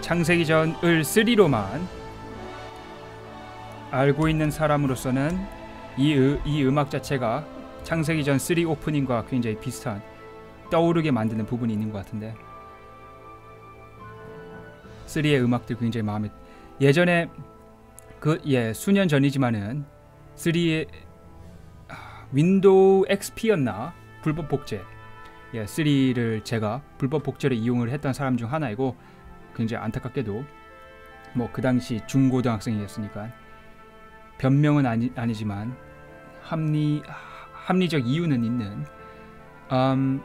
창세기전을 3로만 알고 있는 사람으로서는 이, 으, 이 음악 자체가 창세기전 3 오프닝과 굉장히 비슷한 떠오르게 만드는 부분이 있는 것 같은데. 3의 음악들 굉장히 마음에 예전에 그 예 수년 전이지만은 3의 윈도우 XP였나? 불법 복제. 예 3를 제가 불법 복제로 이용을 했던 사람 중 하나이고 굉장히 안타깝게도 뭐 그 당시 중고등학생이었으니까 변명은 아니, 아니지만 합리 합리적 이유는 있는 음,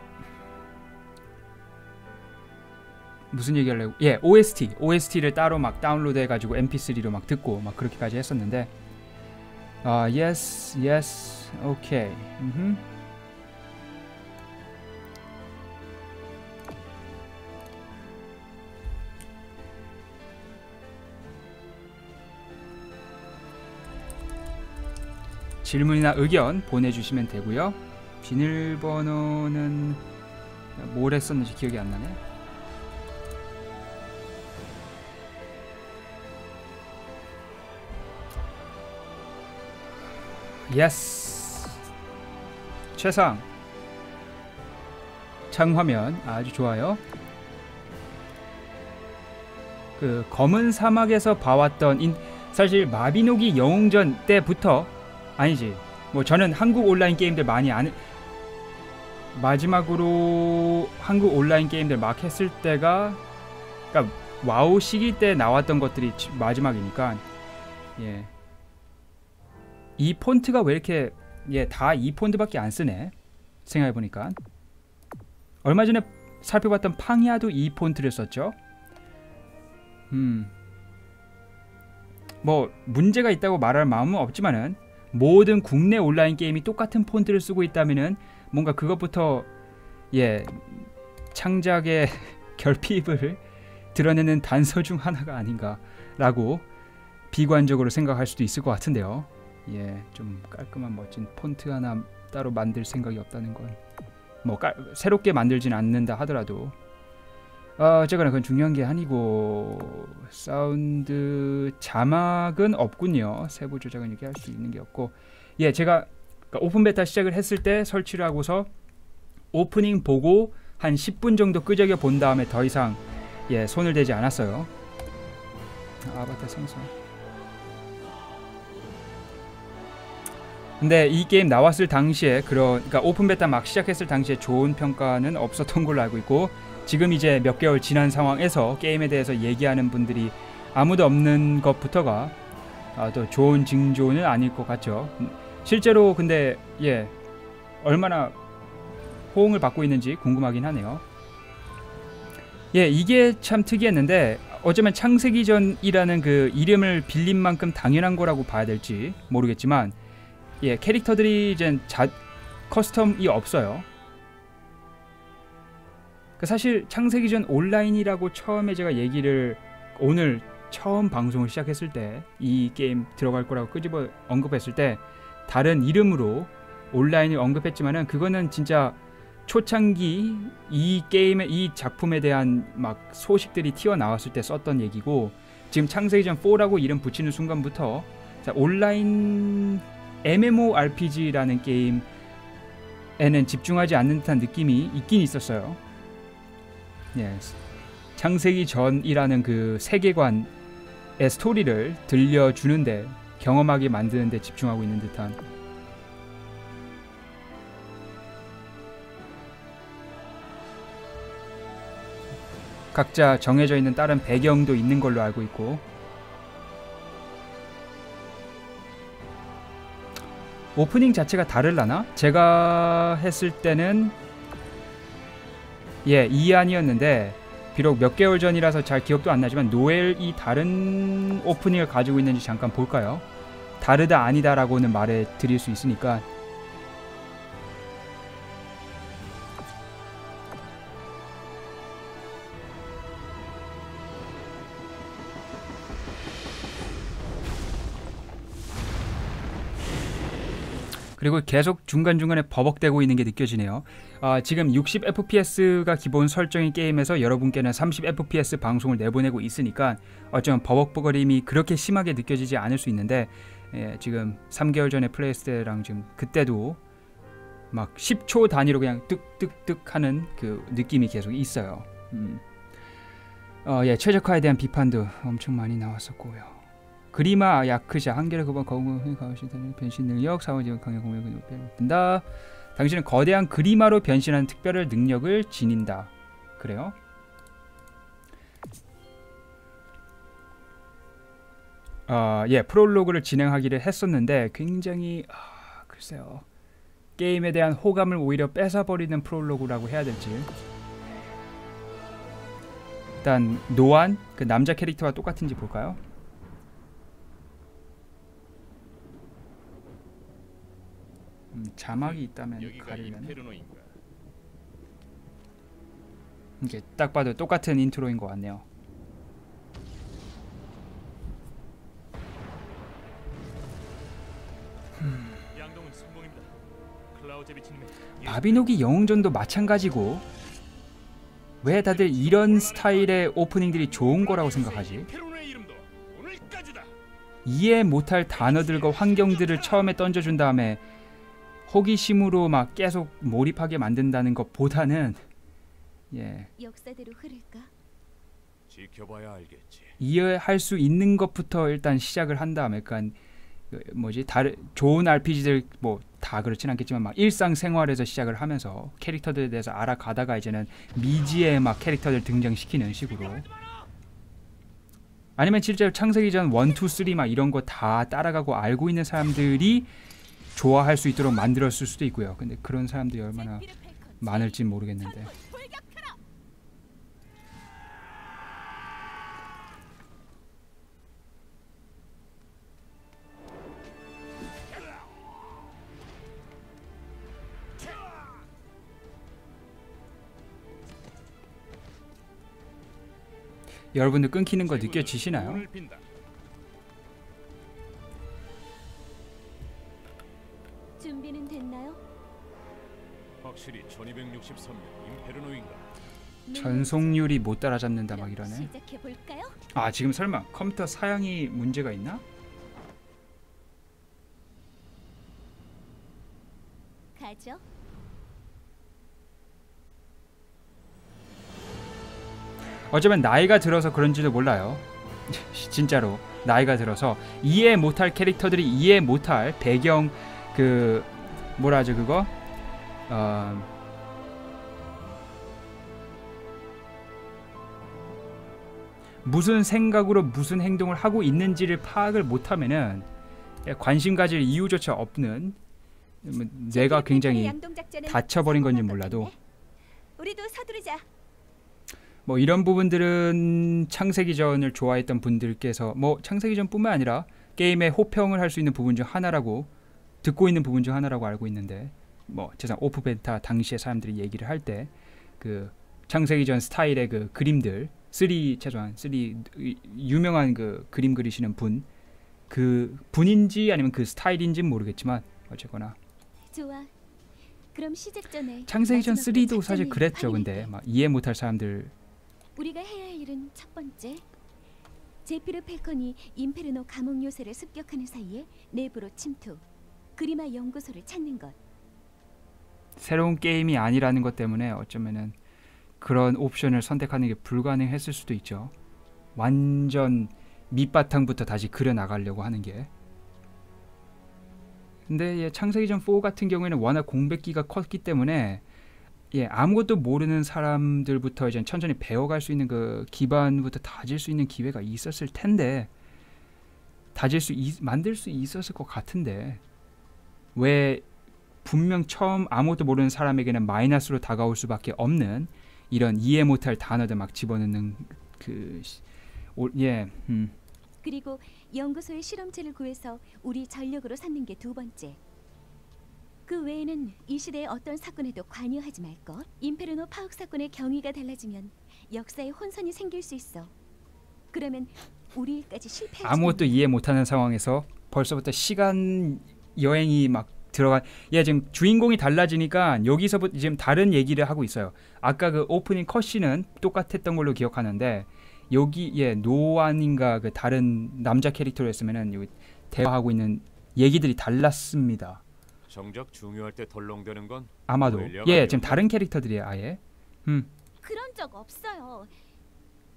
무슨 얘기하려고 예 OST OST를 따로 막 다운로드 해가지고 MP3로 막 듣고 막 그렇게까지 했었는데 아 yes yes okay 음흠. 질문이나 의견 보내주시면 되고요. 비밀번호는 뭘 했었는지 기억이 안 나네. Yes 최상. 창화면 아주 좋아요. 그 검은 사막에서 봐왔던 인, 사실 마비노기 영웅전 때부터 아니지 뭐 저는 한국 온라인 게임들 많이 아는 마지막으로 한국 온라인 게임들 막 했을 때가 그러니까 와우 시기 때 나왔던 것들이 마지막이니까 예. 이 폰트가 왜 이렇게 예, 다 이 폰트밖에 안 쓰네. 생각해 보니까. 얼마 전에 살펴봤던 팡야도 이 폰트를 썼죠. 음. 뭐 문제가 있다고 말할 마음은 없지만은 모든 국내 온라인 게임이 똑같은 폰트를 쓰고 있다면은 뭔가 그것부터 예 창작의 결핍을 드러내는 단서 중 하나가 아닌가라고 비관적으로 생각할 수도 있을 것 같은데요. 예, 좀 깔끔한 멋진 폰트 하나 따로 만들 생각이 없다는 건뭐 새롭게 만들진 않는다 하더라도 어, 어쨌거나 그건 중요한 게 아니고 사운드 자막은 없군요. 세부 조작은 이렇게 할 수 있는 게 없고 예, 제가 그러니까 open beta 시작을 했을 때 설치를 하고서 오프닝 보고 한 10분 정도 끄적여 본 다음에 더 이상 예, 손을 대지 않았어요. 아바타 생성. 근데 이 게임 나왔을 당시에 그런 그러니까 open beta 막 시작했을 당시에 좋은 평가는 없었던 걸로 알고 있고 지금 이제 몇 개월 지난 상황에서 게임에 대해서 얘기하는 분들이 아무도 없는 것부터가 아, 또 좋은 징조는 아닐 것 같죠. 실제로 근데 예 얼마나 호응을 받고 있는지 궁금하긴 하네요. 예 이게 참 특이했는데 어쩌면 창세기전이라는 그 이름을 빌린 만큼 당연한 거라고 봐야 될지 모르겠지만 예, 캐릭터들이 이제 자, custom이 없어요. 그 사실 창세기 전 온라인이라고 처음에 제가 얘기를 오늘 처음 방송을 시작했을 때 이 게임 들어갈 거라고 끄집어 언급했을 때 다른 이름으로 온라인을 언급했지만은 그거는 진짜 초창기 이 게임의 이 작품에 대한 막 소식들이 튀어나왔을 때 썼던 얘기고 지금 창세기 전 4라고 이름 붙이는 순간부터 자, 온라인 MMORPG라는 게임에는 집중하지 않는 듯한 느낌이 있긴 있었어요. 예. 창세기 전이라는 그 세계관의 스토리를 들려주는데 경험하게 만드는데 집중하고 있는 듯한 각자 정해져 있는 다른 배경도 있는 걸로 알고 있고 오프닝 자체가 다를라나? 제가 했을 때는 예 이안이었는데 비록 몇 개월 전이라서 잘 기억도 안 나지만 노엘이 다른 오프닝을 가지고 있는지 잠깐 볼까요? 다르다 아니다라고는 말해 드릴 수 있으니까 그리고 계속 중간중간에 버벅대고 있는 게 느껴지네요. 아, 지금 60 FPS가 기본 설정인 게임에서 여러분께는 30 FPS 방송을 내보내고 있으니까 어쩌면 버벅버거림이 그렇게 심하게 느껴지지 않을 수 있는데 예, 지금 3개월 전에 플레이스 때랑 지금 그때도 막 10초 단위로 그냥 뚝뚝뚝 하는 그 느낌이 계속 있어요. 음. 어, 예, 최적화에 대한 비판도 엄청 많이 나왔었고요. 그리마 야크샤 한계를 그번 거공을 가오시다는 변신 능력 사원지원 강력 공격을 높인다. 당신은 거대한 그리마로 변신하는 특별한 능력을 지닌다. 그래요? 어, 예, 프롤로그를 진행하기를 했었는데 굉장히 아, 글쎄요. 게임에 대한 호감을 오히려 뺏어버리는 프롤로그라고 해야 될지. 일단 노안 그 남자 캐릭터와 똑같은지 볼까요? 음, 자막이 있다면 가리면 이게 딱 봐도 똑같은 intro인 것 같네요. 바비노기 영웅전도 마찬가지고 왜 다들 이런 스타일의 오프닝들이 좋은 거라고 생각하지? 이해 못할 단어들과 환경들을 처음에 던져준 다음에 호기심으로 막 계속 몰입하게 만든다는 것보다는 예 역사대로 흐를까? 지켜봐야 알겠지. 이해할 수 있는 것부터 일단 시작을 한 다음에 그러니까 그 뭐지 다른 좋은 RPG들 뭐 다 그렇진 않겠지만 막 일상생활에서 시작을 하면서 캐릭터들에 대해서 알아가다가 이제는 미지의 막 캐릭터들 등장시키는 식으로 아니면 실제로 창세기 전 1, 2, 3 막 이런 거 다 따라가고 알고 있는 사람들이 좋아할 수 있도록 만들었을 수도 있고요. 근데 그런 사람들이 얼마나 많을지 모르겠는데. 여러분들 끊기는 거 느껴지시나요? 준비는 됐나요? 확실히 1263년 임페르노인가. 전속률이 못 따라잡는다 막 이러네. 시작해 볼까요? 아 지금 설마 컴퓨터 사양이 문제가 있나? 가죠. 어쩌면 나이가 들어서 그런지도 몰라요. 진짜로 나이가 들어서 이해 못할 캐릭터들이 이해 못할 배경 그 뭐라 하죠 그거 어 무슨 생각으로 무슨 행동을 하고 있는지를 파악을 못하면은 관심 가질 이유조차 없는 뭐 내가 굉장히 다쳐버린 건지 몰라도. 뭐 이런 부분들은 창세기 전을 좋아했던 분들께서 뭐 창세기 전뿐만 아니라 게임의 호평을 할 수 있는 부분 중 하나라고 듣고 있는 부분 중 하나라고 알고 있는데 뭐 제상 오프 베타 당시에 사람들이 얘기를 할 때 그 창세기 전 스타일의 그 그림들 3 최소한 3 유명한 그 그림 그리시는 분 그 분인지 아니면 그 스타일인지는 모르겠지만 어쨌거나 좋아. 그럼 시작 전에 창세기전 마지막으로 3도 사실 그랬죠 근데. 막 이해 못할 사람들 우리가 해야 할 일은 첫 번째 제피르 펠컨이 임페르노 감옥 요새를 습격하는 사이에 내부로 침투 그리마 연구소를 찾는 것 새로운 게임이 아니라는 것 때문에 어쩌면은 그런 옵션을 선택하는 게 불가능했을 수도 있죠. 완전 밑바탕부터 다시 그려 나가려고 하는 게. 근데 예, 창세기전 4 같은 경우에는 워낙 공백기가 컸기 때문에 예, 아무것도 모르는 사람들부터 이제 천천히 배워갈 수 있는 그 기반부터 다질 수 있는 기회가 있었을 텐데 다질 수 있, 만들 수 있었을 것 같은데 왜 분명 처음 아무것도 모르는 사람에게는 마이너스로 다가올 수밖에 없는 이런 이해 못할 단어들 막 집어넣는 그 오, 예, 음. 그리고 연구소의 실험체를 구해서 우리 전력으로 삼는 게 두 번째. 그 외에는 이 시대의 어떤 사건에도 관여하지 말 것. 임페르노 파욱 사건의 경위가 달라지면 역사에 혼선이 생길 수 있어. 그러면 우리 일까지 실패할 아무것도 이해 못하는 상황에서 벌써부터 시간 여행이 막 들어가 예 지금 주인공이 달라지니까 여기서부터 지금 다른 얘기를 하고 있어요. 아까 그 오프닝 컷신은 똑같았던 걸로 기억하는데 여기 예 노안인가 그 다른 남자 캐릭터로 했으면은 여기 대화하고 있는 얘기들이 달랐습니다. 정작 중요할 때 덜렁대는 건 아마도 예. 지금 다른 캐릭터들이에요 아예. 음 그런 적 없어요.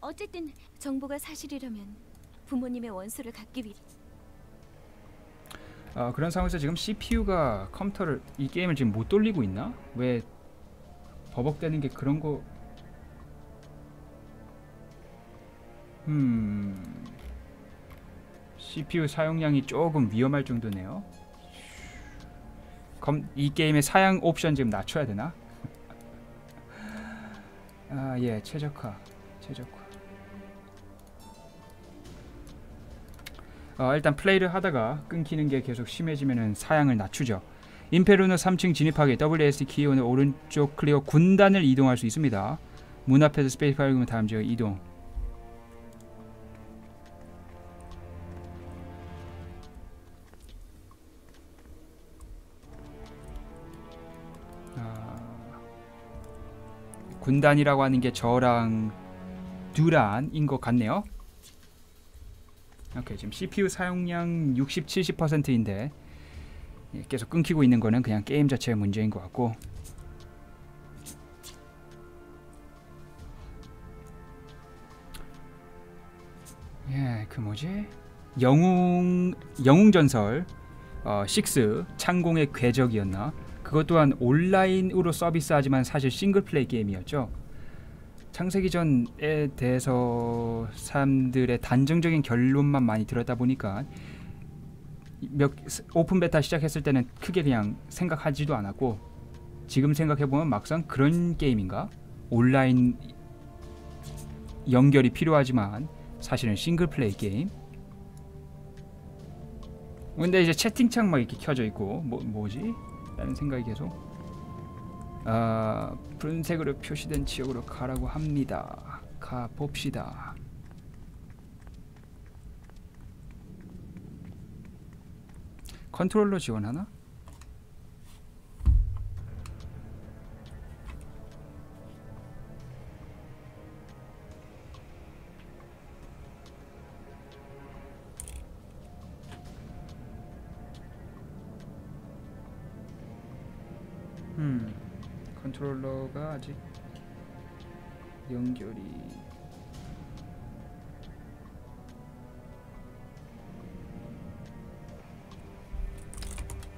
어쨌든 정보가 사실이라면 부모님의 원수를 갚기 위해 어, 그런 상황에서 지금 CPU가 컴퓨터를 이 게임을 지금 못 돌리고 있나? 왜 버벅대는 게 그런 거? 음, CPU 사용량이 조금 위험할 정도네요. 검, 이 게임의 사양 옵션 지금 낮춰야 되나? 아, 예, 최적화, 최적화. 어, 일단 플레이를 하다가 끊기는 게 계속 심해지면은 사양을 낮추죠. 임페르노 3층 진입하기 WSD 키 오늘 오른쪽 클릭해 군단을 이동할 수 있습니다. 문 앞에서 space 밟으면 다음 지역 이동. 아, 군단이라고 하는 게 저랑 듀란인 것 같네요. 오케이 지금 CPU 사용량 60, 70%인데 예, 계속 끊기고 있는 거는 그냥 게임 자체의 문제인 것 같고 예, 그 뭐지? 영웅 영웅 전설 어, 6 창공의 궤적이었나? 그것 또한 온라인으로 서비스하지만 사실 싱글 플레이 게임이었죠. 창세기 전에 대해서 사람들의 단정적인 결론만 많이 들었다 보니까 몇 open beta 시작했을 때는 크게 그냥 생각하지도 않았고 지금 생각해 보면 막상 그런 게임인가 온라인 연결이 필요하지만 사실은 싱글 플레이 게임. 근데 이제 채팅창 막 이렇게 켜져 있고 뭐 뭐지? 라는 생각이 계속 아 푸른색으로 표시된 지역으로 가라고 합니다. 가 봅시다. 컨트롤러 지원하나? 컨트롤러가 아직 연결이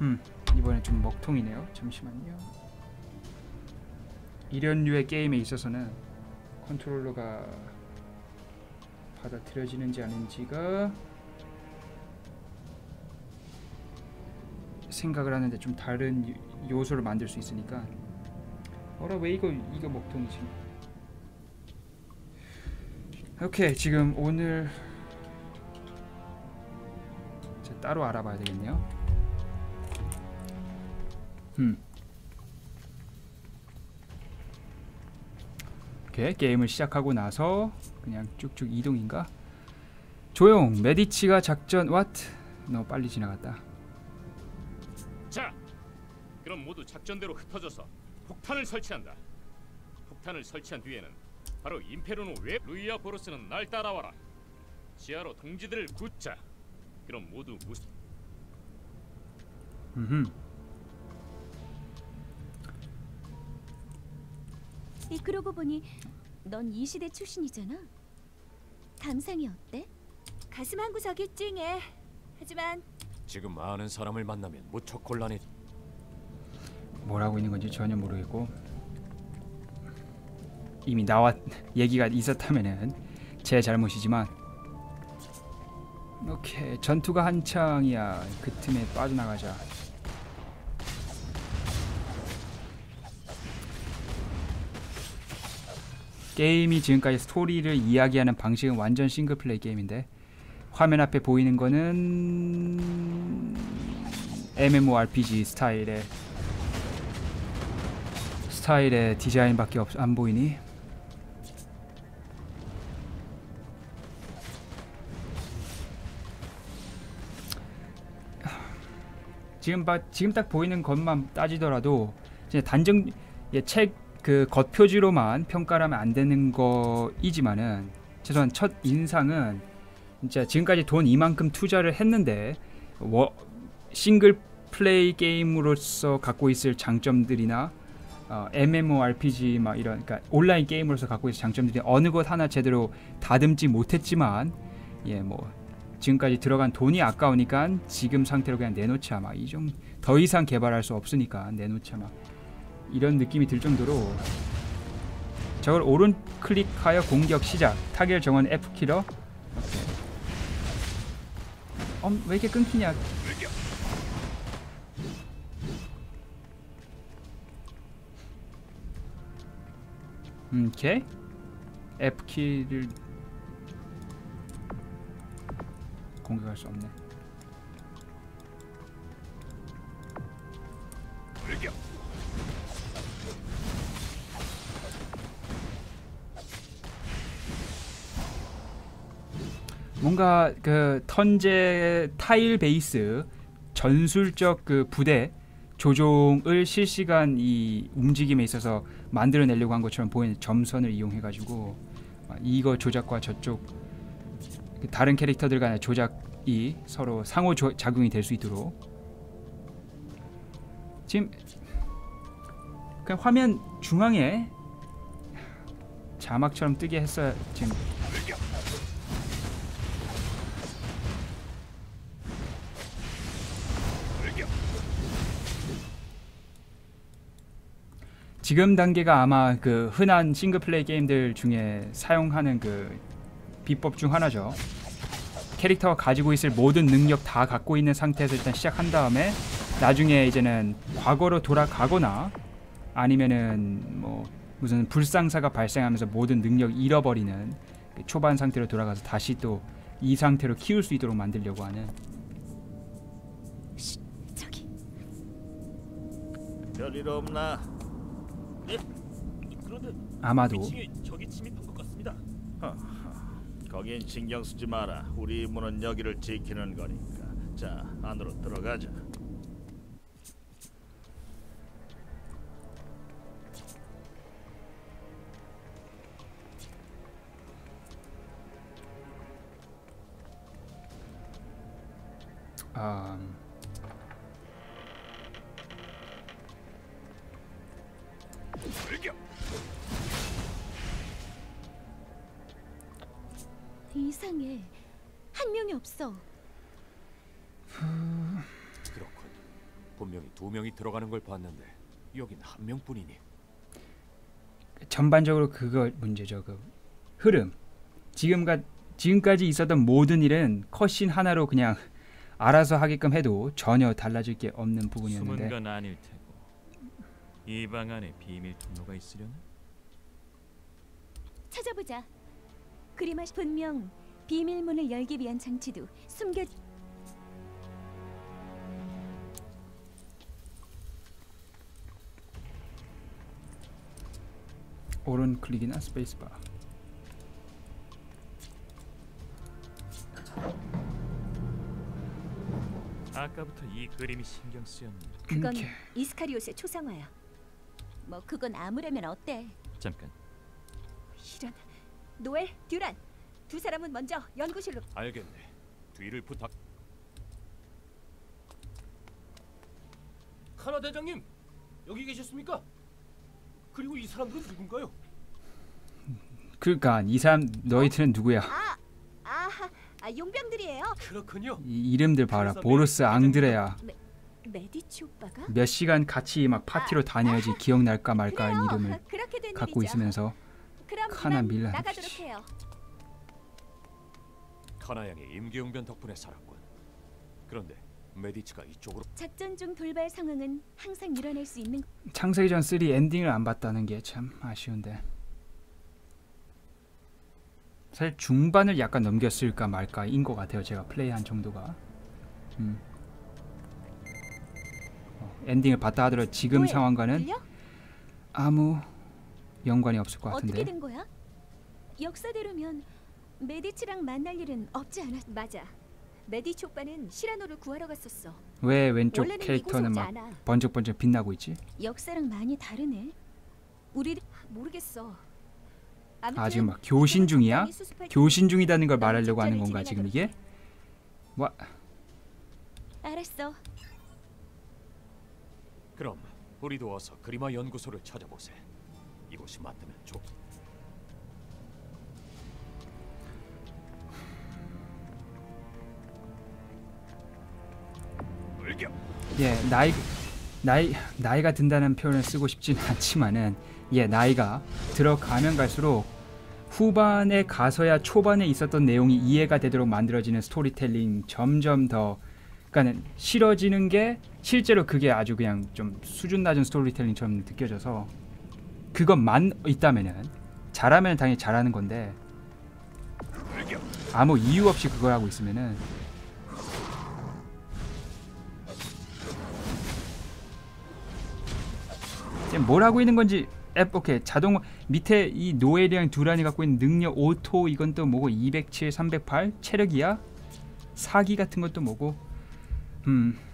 음 이번에 좀 먹통이네요. 잠시만요. 이런 류의 게임에 있어서는 컨트롤러가 받아들여지는지 아닌지가 생각을 하는데 좀 다른 요- 요소를 만들 수 있으니까 어라 왜 이거 이거 먹통이지? 오케이 지금 오늘 자, 따로 알아봐야 되겠네요. 음 게임을 시작하고 나서 그냥 쭉쭉 이동인가? 조용 메디치가 작전 왓 너무 빨리 지나갔다. 자, 그럼 모두 작전대로 흩어져서 폭탄을 설치한다. 폭탄을 설치한 뒤에는 바로 임페르노 웹 루이아 보로스는 날 따라와라. 지하로 동지들을 굳자. 그럼 모두 무슨 음흠 이 그러고 보니 넌 이 시대 출신이잖아. 감상이 어때? 가슴 한 구석이 찡해. 하지만 지금 많은 사람을 만나면 무척 곤란해. 뭘 하고 있는 건지 전혀 모르겠고 이미 나와 얘기가 있었다면은 제 잘못이지만 오케이 전투가 한창이야. 그 틈에 빠져나가자. 게임이 지금까지 스토리를 이야기하는 방식은 완전 싱글플레이 게임인데 화면 앞에 보이는 거는 MMORPG 스타일의 스타일의 디자인밖에 없, 안 보이니? 지금 봐 지금 딱 보이는 것만 따지더라도 단정 예, 책그 겉표지로만 평가를 하면 안 되는 거이지만은 최소한 첫 인상은 진짜 지금까지 돈 이만큼 투자를 했는데 워, 싱글 플레이 게임으로서 갖고 있을 장점들이나 어, MMORPG 막 이런 그러니까 온라인 게임으로서 갖고 있을 장점들이 어느 것 하나 제대로 다듬지 못했지만 예 뭐 지금까지 들어간 돈이 아까우니까 지금 상태로 그냥 내놓자 막 이 좀 더 이상 개발할 수 없으니까 내놓자 막 이런 느낌이 들 정도로 저걸 오른 클릭하여 공격 시작. 타겟 정원 F 키러. 엄, 왜 이렇게 끊기냐 오케이 F 키를 공격할 수 없네. 뭔가 그 턴제 타일 베이스 전술적 그 부대 조종을 실시간 이 움직임에 있어서 만들어내려고 한 것처럼 보이는 점선을 이용해 가지고 이거 조작과 저쪽 그 다른 캐릭터들 간의 조작이 서로 상호 조, 작용이 될 수 있도록. 지금 그냥 화면 중앙에 자막처럼 뜨게 했어야 지금 지금 단계가 아마 그 흔한 싱글플레이 게임들 중에 사용하는 그 비법 중 하나죠. 캐릭터가 가지고 있을 모든 능력 다 갖고 있는 상태에서 일단 시작한 다음에 나중에 이제는 과거로 돌아가거나 아니면은 뭐 무슨 불상사가 발생하면서 모든 능력 잃어버리는 그 초반 상태로 돌아가서 다시 또 이 상태로 키울 수 있도록 만들려고 하는 저기 별일 없나? 네. 그런데 아마도 위층에 적이 침입한 것 같습니다. 거긴 신경 쓰지 마라. 우리 임무는 여기를 지키는 거니까. 자, 안으로 들어가자. 한 명뿐이니. 전반적으로 그거 문제죠. 그 흐름. 지금까 지금까지 있었던 모든 일은 컷신 하나로 그냥 알아서 하게끔 해도 전혀 달라질 게 없는 숨은 부분이었는데 건 아닐 테고 이 방 안에 비밀 통로가 있으려나? 찾아보자. 그리마 분명 비밀문을 열기 위한 장치도 숨겨. 오른 클릭이나 스페이스바. 아까부터 이 그림이 신경 쓰였는데 그건. 이스카리옷의 초상화야. 뭐 그건 아무래면 어때? 잠깐 이런 노엘, 듀란 두 사람은 먼저 연구실로 알겠네. 뒤를 부탁. 카나 대장님 여기 계셨습니까? 그리고 이 사람들은 누군가요? 그러니까 이 사람 너희들은 누구야? 아, 아 용병들이에요. 그렇군요. 이 이름들 봐라. 보르스 앙드레아. 메디치 오빠가? 몇 시간 같이 막 파티로 다녀야지 기억날까 말까 그래요. 이름을 그렇게 된 갖고 일이죠. 있으면서 카나 밀라. 나가도록 씨. 해요. 카나 양이 임기응변 덕분에 살았군. 그런데 메디치가 이쪽으로 작전 중 돌발 상황은 항상 일어날 수 있는 창세기 전 3 엔딩을 안 봤다는 게 참 아쉬운데. 사실 중반을 약간 넘겼을까 말까인 것 같아요. 제가 플레이한 정도가. 음. 어, 엔딩을 봤다 하더라도 지금 뭐예요? 상황과는 들려? 아무 연관이 없을 것 어떻게 같은데. 된 거야? 역사대로면 메디치랑 만날 일은 없지 않았. 맞아. 메디치 오빠는 시라노를 구하러 갔었어. 왜 왼쪽 캐릭터는 막 않아. 번쩍번쩍 빛나고 있지? 역사랑 많이 다르네. 우리 모르겠어. 아 지금 막 교신 중이야? 교신 중이다는 걸넌 말하려고 하는 건가 지금 이게? 와 알았어. 그럼 우리도 어서 그리마 연구소를 찾아보세. 이곳이 맞다면 좋. 예, 나이 나이 나이가 든다는 표현을 쓰고 싶진 않지만은 예, 나이가 들어가면 갈수록 후반에 가서야 초반에 있었던 내용이 이해가 되도록 만들어지는 스토리텔링 점점 더 그러니까는 싫어지는 게 실제로 그게 아주 그냥 좀 수준 낮은 스토리텔링처럼 느껴져서 그것만 있다면은 잘하면 당연히 잘하는 건데 아무 이유 없이 그걸 하고 있으면은 지금 뭘 하고 있는 건지 앱 오케이 자동 밑에 이 노엘이랑 두란이 갖고 있는 능력 오토 이건 또 뭐고 207, 308 체력이야 사기 같은 것도 뭐고 음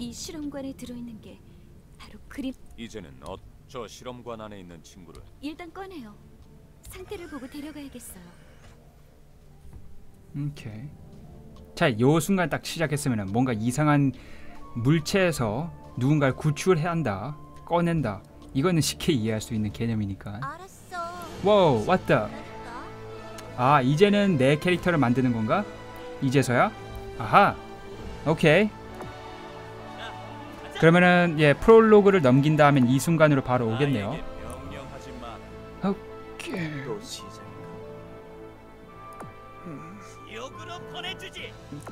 이 실험관에 들어있는 게 바로 그림. 이제는 어, 저 실험관 안에 있는 친구를 일단 꺼내요. 상태를 보고 데려가야겠어요. 오케이 자 요 순간 딱 시작했으면 뭔가 이상한 물체에서 누군가를 구출해야 한다 꺼낸다 이거는 쉽게 이해할 수 있는 개념이니까. wow 왔다 아 이제는 내 캐릭터를 만드는 건가? 이제서야? 아하 오케이 그러면은 예 프롤로그를 넘긴 다음엔 이 순간으로 바로 오겠네요. 오케이.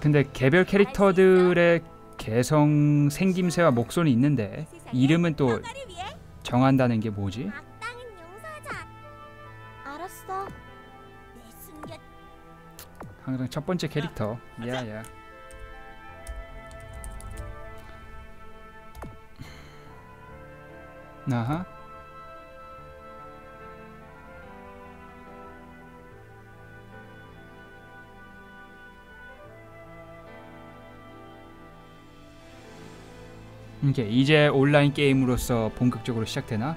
근데 개별 캐릭터들의 개성 생김새와 목소리 있는데 이름은 또 정한다는 게 뭐지? 항상 첫 번째 캐릭터. 야야. 아하 이게 이제 온라인 게임으로서 본격적으로 시작되나?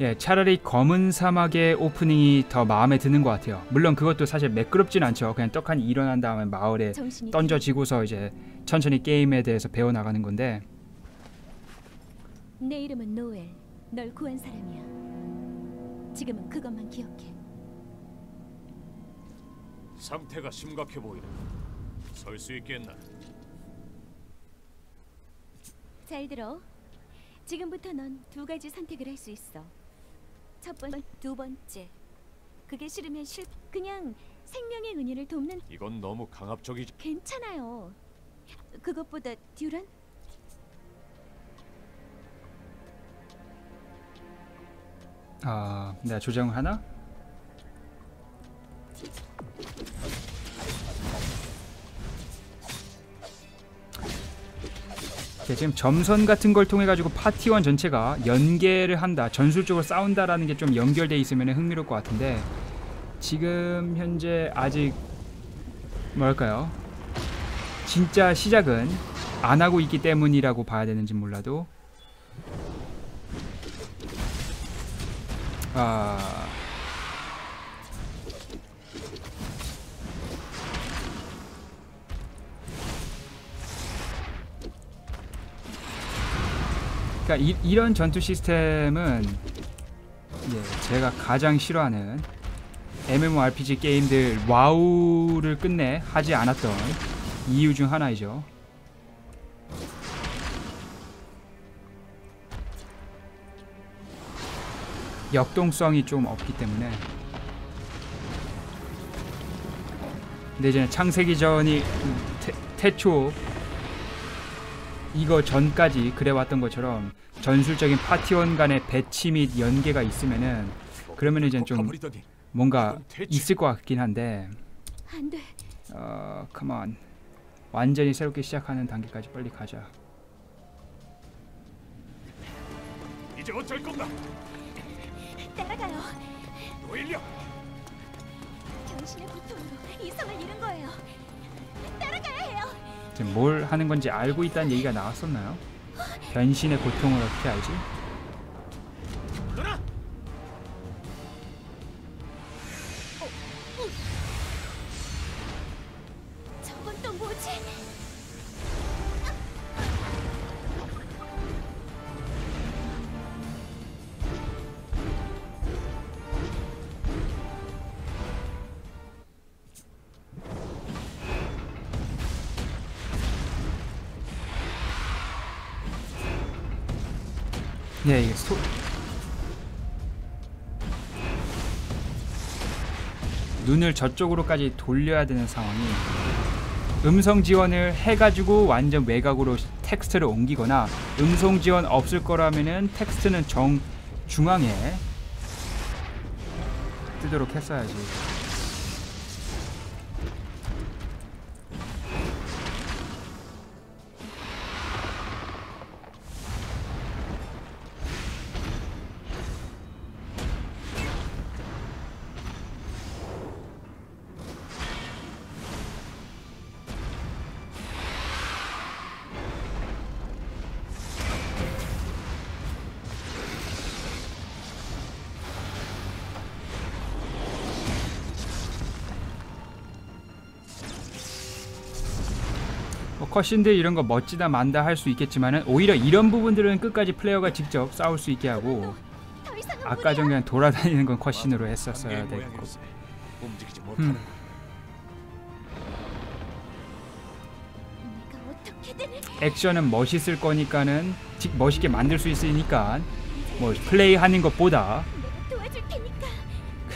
예, 차라리 검은 사막의 오프닝이 더 마음에 드는 것 같아요. 물론 그것도 사실 매끄럽진 않죠. 그냥 떡하니 일어난 다음에 마을에 던져지고서 이제 천천히 게임에 대해서 배워 나가는 건데 내 이름은 노엘. 널 구한 사람이야. 지금은 그것만 기억해. 상태가 심각해 보이네. 설 수 있겠나? 잘 들어. 지금부터 넌 두 가지 선택을 할 수 있어. 첫 번, 두 번째. 그게 싫으면 실 그냥 생명의 은인을 돕는 이건 너무 강압적이지. 괜찮아요. 그것보다 듀란 아 내가 조정을 하나? 지금 점선 같은 걸 통해 가지고 파티원 전체가 연계를 한다 전술적으로 싸운다라는 게 좀 연결돼 있으면 흥미로울 것 같은데 지금 현재 아직 뭐랄까요? 진짜 시작은 안 하고 있기 때문이라고 봐야 되는지 몰라도 아 그러니까 이, 이런 전투 시스템은 예, 제가 가장 싫어하는 MMORPG 게임들 와우를 끝내 하지 않았던 이유 중 하나이죠. 역동성이 좀 없기 때문에 근데 이제 창세기 전이 음, 태, 태초 이거 전까지 그래왔던 것처럼 전술적인 파티원 간의 배치 및 연계가 있으면은 그러면 이제 좀 뭔가 있을 것 같긴 한데. 어 컴온 완전히 새롭게 시작하는 단계까지 빨리 가자. 이제 어쩔 건가? 따라가요. 노일려! 당신의 고통으로 이성을 잃은 거예요. 따라가요. 뭘 하는 건지 알고 있다는 얘기가 나왔었나요? 변신의 고통을 어떻게 알지? 눈을 저쪽으로까지 돌려야 되는 상황이 음성 지원을 해가지고 완전 외곽으로 텍스트를 옮기거나 음성 지원 없을 거라면은 텍스트는 정 중앙에 뜨도록 했어야지. 컷신들 이런 거 멋지다 만다 할 수 있겠지만은 오히려 이런 부분들은 끝까지 플레이어가 직접 싸울 수 있게 하고 아까 전 그냥 돌아다니는 건 컷신으로 했었어야 한계의 됐고 음. 액션은 멋있을 거니까는 직 멋있게 만들 수 있으니까 뭐 플레이 하는 것보다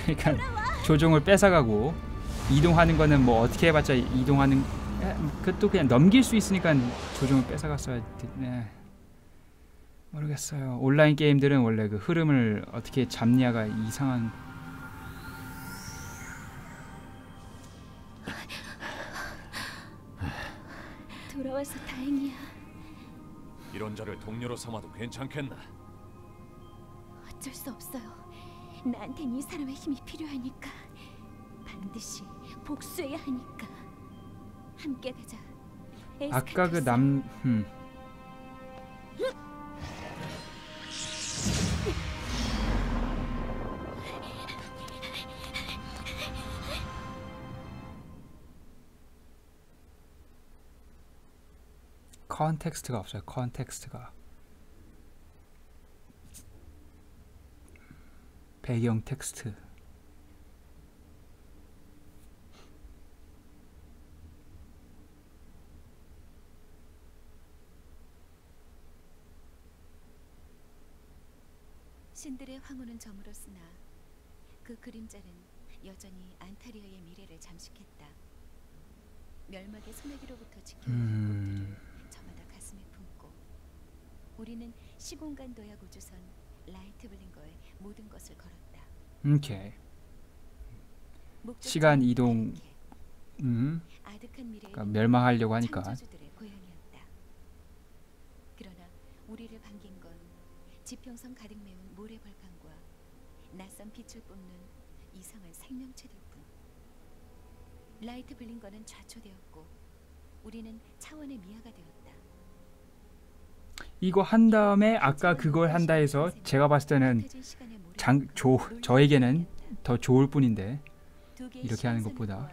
그러니까 조종을 뺏어가고 이동하는 거는 뭐 어떻게 해봤자 이동하는 에, 그것도 그냥 넘길 수 있으니까 조종을 뺏어갔어야 돼. 네. 모르겠어요. 온라인 게임들은 원래 그 흐름을 어떻게 잡냐가 이상한 돌아와서 다행이야. 이런 자를 동료로 삼아도 괜찮겠나? 어쩔 수 없어요. 나한텐 이 사람의 힘이 필요하니까 반드시 복수해야 하니까 함께 가자. 아까 그 남 음. context가 없어요. context가 배경 텍스트 신들의 황혼은 저물었으나 그 그림자는 여전히 안타리아의 미래를 잠식했다. 멸망의 소나기로부터 지키는 음. 것들을 저마다 가슴에 품고 우리는 시공간 도약 우주선 라이트 블링거의 모든 것을 걸었다. 오케이 시간 이동 음 그러니까 멸망하려고 하니까 우리를 반긴 건 지평선 가득 메운 모래벌판과 낯선 빛을 뿜는 이상한 생명체들 뿐. 라이트 블링거는 좌초되었고 우리는 차원의 미아가 되었다. 이거 한 다음에 아까 그걸 한다 해서 제가 봤을 때는 장, 조, 저에게는 더 좋을 뿐인데 이렇게 하는 것보다.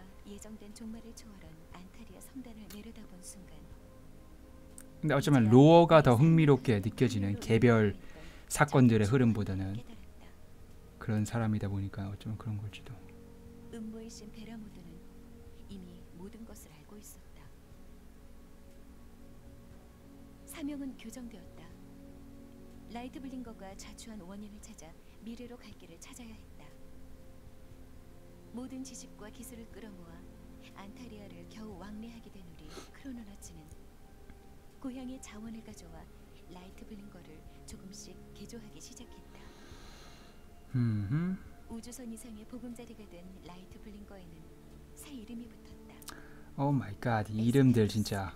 근데 어쩌면 로어가 더 흥미롭게 느껴지는 개별 사건들의 흐름보다는 그런 사람이다 보니까 어쩌면 그런 걸지도 음모의 신 베라모드는 이미 모든 것을 알고 있었다. 사명은 교정되었다. 라이트 블링거가 좌초한 원인을 찾아 미래로 갈 길을 찾아야 했다. 모든 지식과 기술을 끌어모아 안타리아를 겨우 왕래하게 된 우리 크로노너츠는 고향의 자원을 가져와 라이트 블링거를 조금씩 개조하기 시작했다. 음, 우주선 이상의 보금자리가 된 라이트 블링거에는 새 이름이 붙었다. oh my god 이름들 진짜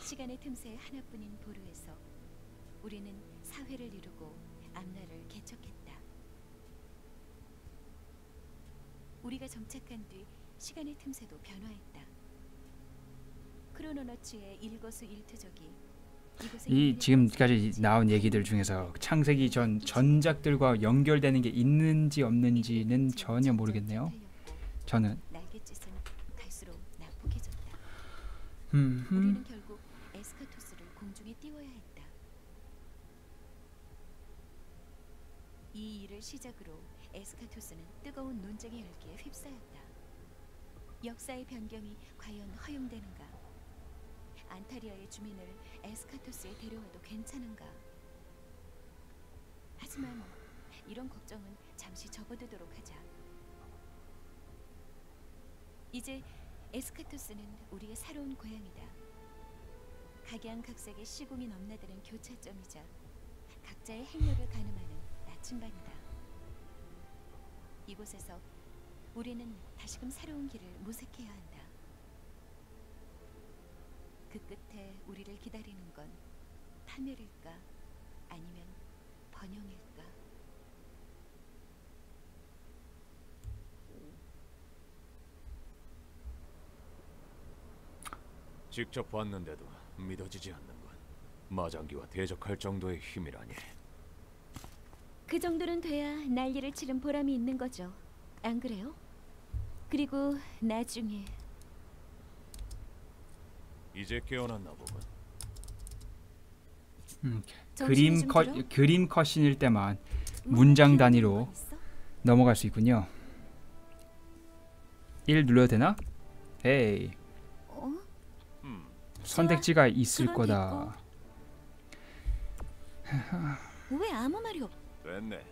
시간의 틈새 하나뿐인 보루에서 우리는 사회를 이루고 앞날을 개척했다. 우리가 정착한 뒤 시간의 틈새도 변화했다. 크로노너츠의 일거수일투족이 이 지금까지 나온 얘기들 중에서 창세기 전 전작들과 연결되는 게 있는지 없는지는 전혀 모르겠네요. 저는. 음. 이 일을 시작으로 에스카토스는 뜨거운 논쟁의 열기에 휩싸였다. 역사의 변경이 과연 허용되는가? 안타리아의 주민을 에스카토스에 데려와도 괜찮은가? 하지만 이런 걱정은 잠시 접어두도록 하자. 이제 에스카토스는 우리의 새로운 고향이다. 각양각색의 시공이 넘나드는 교차점이자 각자의 행렬을 가늠하는 나침반이다. 이곳에서 우리는 다시금 새로운 길을 모색해야 한다. 그 끝에 우리를 기다리는 건 파멸일까 아니면 번영일까? 직접 봤는데도 믿어지지 않는 건 마장기와 대적할 정도의 힘이라니. 그 정도는 돼야 난리를 치른 보람이 있는 거죠. 안 그래요? 그리고 나중에 이제 깨어났나 보군. 음, 그림 좀 컷? 그림 컷신일 때만 뭐 문장 단위로? 넘어갈 수 있군요. 1 눌러도 되나? 에이 어? 음, 선택지가 있을 거다. 왜 아무 말이 없? 됐네.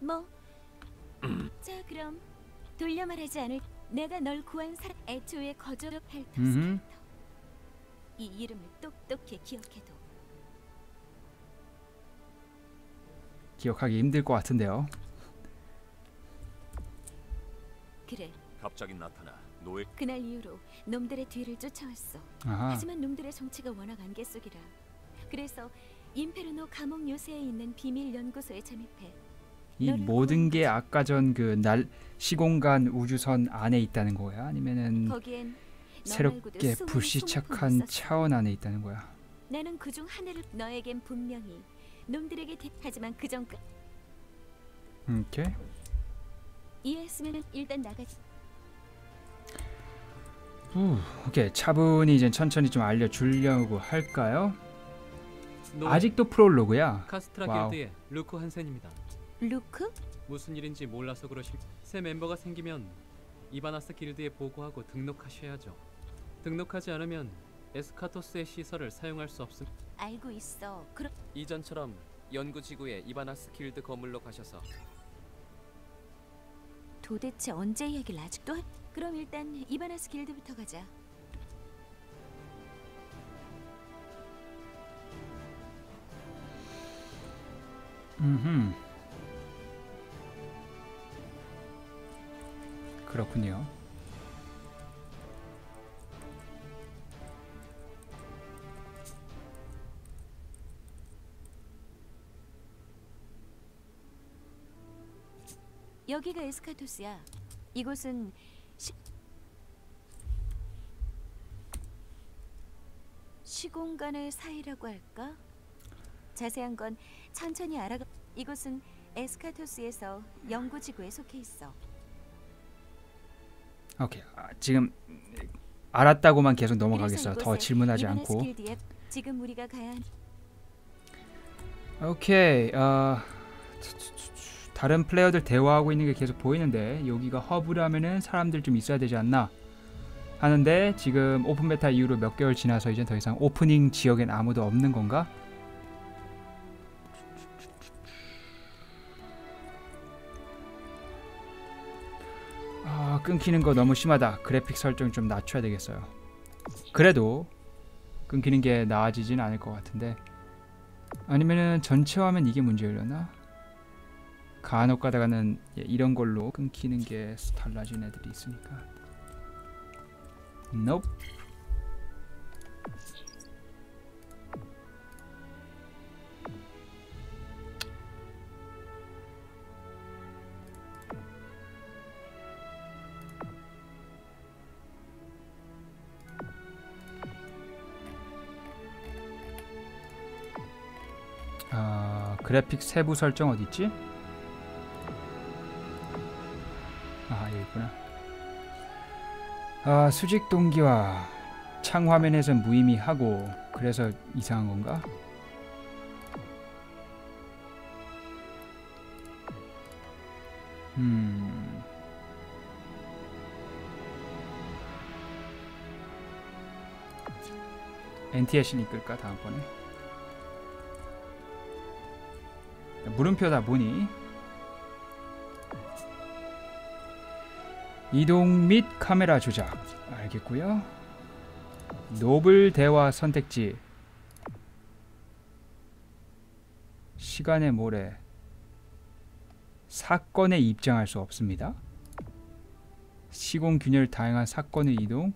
뭐? 자 그럼 돌려 말하지 않을 내가 널 구한 사람 애초에 거절할. 터스부터 이 이름을 똑똑히 기억해도 기억하기 힘들 것 같은데요. 그래 갑자기 나타나 노예 그날 이후로 놈들의 뒤를 쫓아왔어 아하. 하지만 놈들의 정치가 워낙 안개 속이라 그래서 임페르노 감옥 요새에 있는 비밀 연구소에 잠입해 이 모든 게 아까 전 그 날 시공간 우주선 안에 있다는 거야? 아니면은 거기엔 새롭게 불시착한. 차원 안에 있다는 거야? 나는 그중 하나를 너에겐 분명히 놈들에게 대... 하지만 그 전까 오케이. 이해했으면 일단 나가지 후, 오케이 차분히 이제 천천히 좀 알려주려고 할까요? 아직도 프롤로그야. 카스트라. 길드의 루크 한센입니다. 루크? 무슨 일인지 몰라서 그러시. 새 멤버가 생기면 이바나스 길드에 보고하고 등록하셔야죠. 등록하지 않으면 에스카토스의 시설을 사용할 수 없음. 알고 있어 그럼 이전처럼 연구지구의 이바나스 길드 건물로 가셔서 도대체 언제 이야기를 아직도 할... 그럼 일단 이바나스 길드부터 가자 음. 그렇군요. 여기가 에스카토스야 이곳은 시... 시공간의 사이라고 할까? 자세한 건 천천히 알아가 이곳은 에스카토스에서 연구지구에 속해 있어 오케이. 아, 지금 알았다고만 계속 넘어가겠어. 더 질문하지 않고. 지금 우리가 가야 한 오케이. 어, 다른 플레이어들 대화하고 있는 게 계속 보이는데 여기가 허브라면은 사람들 좀 있어야 되지 않나 하는데 지금 open beta 이후로 몇 개월 지나서 이제 더 이상 오프닝 지역엔 아무도 없는 건가? 아 끊기는 거 너무 심하다. 그래픽 설정 좀 낮춰야 되겠어요. 그래도 끊기는 게 나아지진 않을 것 같은데 아니면은 전체 화면 이게 문제였나? 간혹 가다가는 예, 이런 걸로 끊기는 게 달라진 애들이 있으니까 Nope 아, 그래픽 세부 설정 어디 있지? 있구나. 아 수직 동기화 창 화면에선 무의미하고 그래서 이상한 건가? 음. NTS는 이끌까 다음번에 물음표다 보니 이동 및 카메라 조작 알겠고요 노블 대화 선택지 시간의 모래 사건에 입장할 수 없습니다 시공 균열 다양한 사건의 이동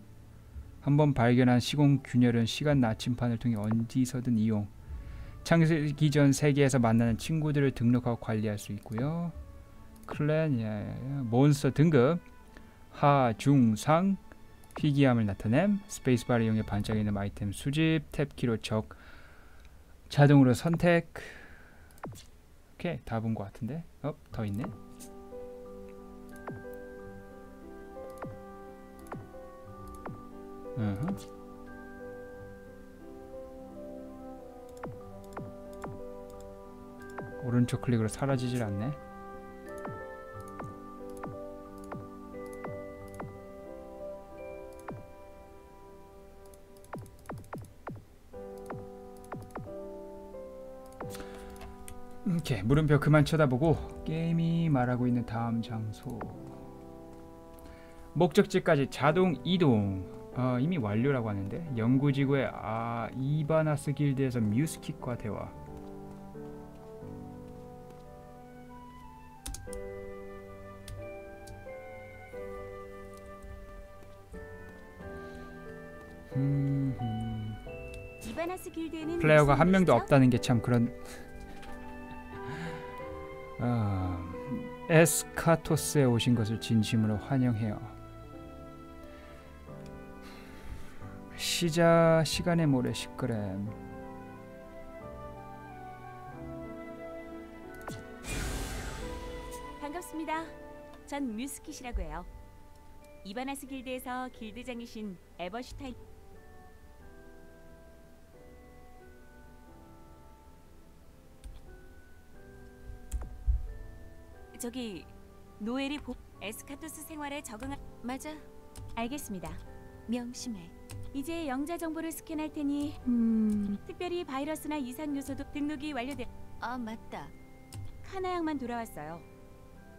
한번 발견한 시공 균열은 시간 나침판을 통해 어디서든 이용. 창세기 전 세계에서 만나는 친구들을 등록하고 관리할 수 있고요. clan, 야, 야, 야. 몬스터 등급, 하, 중, 상, 희귀함을 나타냄, 스페이스바를 이용해 반짝이는 아이템 수집, 탭키로 적, 자동으로 선택. 오케이, 다 본 것 같은데. 어, 더 있네. 으흠. 오른쪽 클릭으로 사라지질 않네. 이렇게 물음표 그만 쳐다보고 게임이 말하고 있는 다음 장소. 목적지까지 자동 이동. 어, 이미 완료라고 하는데 연구지구의 아 이바나스 길드에서 뮤스킷과 대화. 플레이어가 한 명도? 없다는 게 참 그런 아, 에스카토스에 오신 것을 진심으로 환영해요. 시자 시간의 모래 시끄렘 반갑습니다. 전 뮤스킷이라고 해요. 이바나스 길드에서 길드장이신 에버슈타인 저기 노엘이 보... 에스카토스 생활에 적응할 맞아. 알겠습니다. 명심해. 이제 영자 정보를 스캔할 테니 음... 특별히 바이러스나 이상 요소도 등록이 완료돼. 아 맞다. 카나양만 돌아왔어요.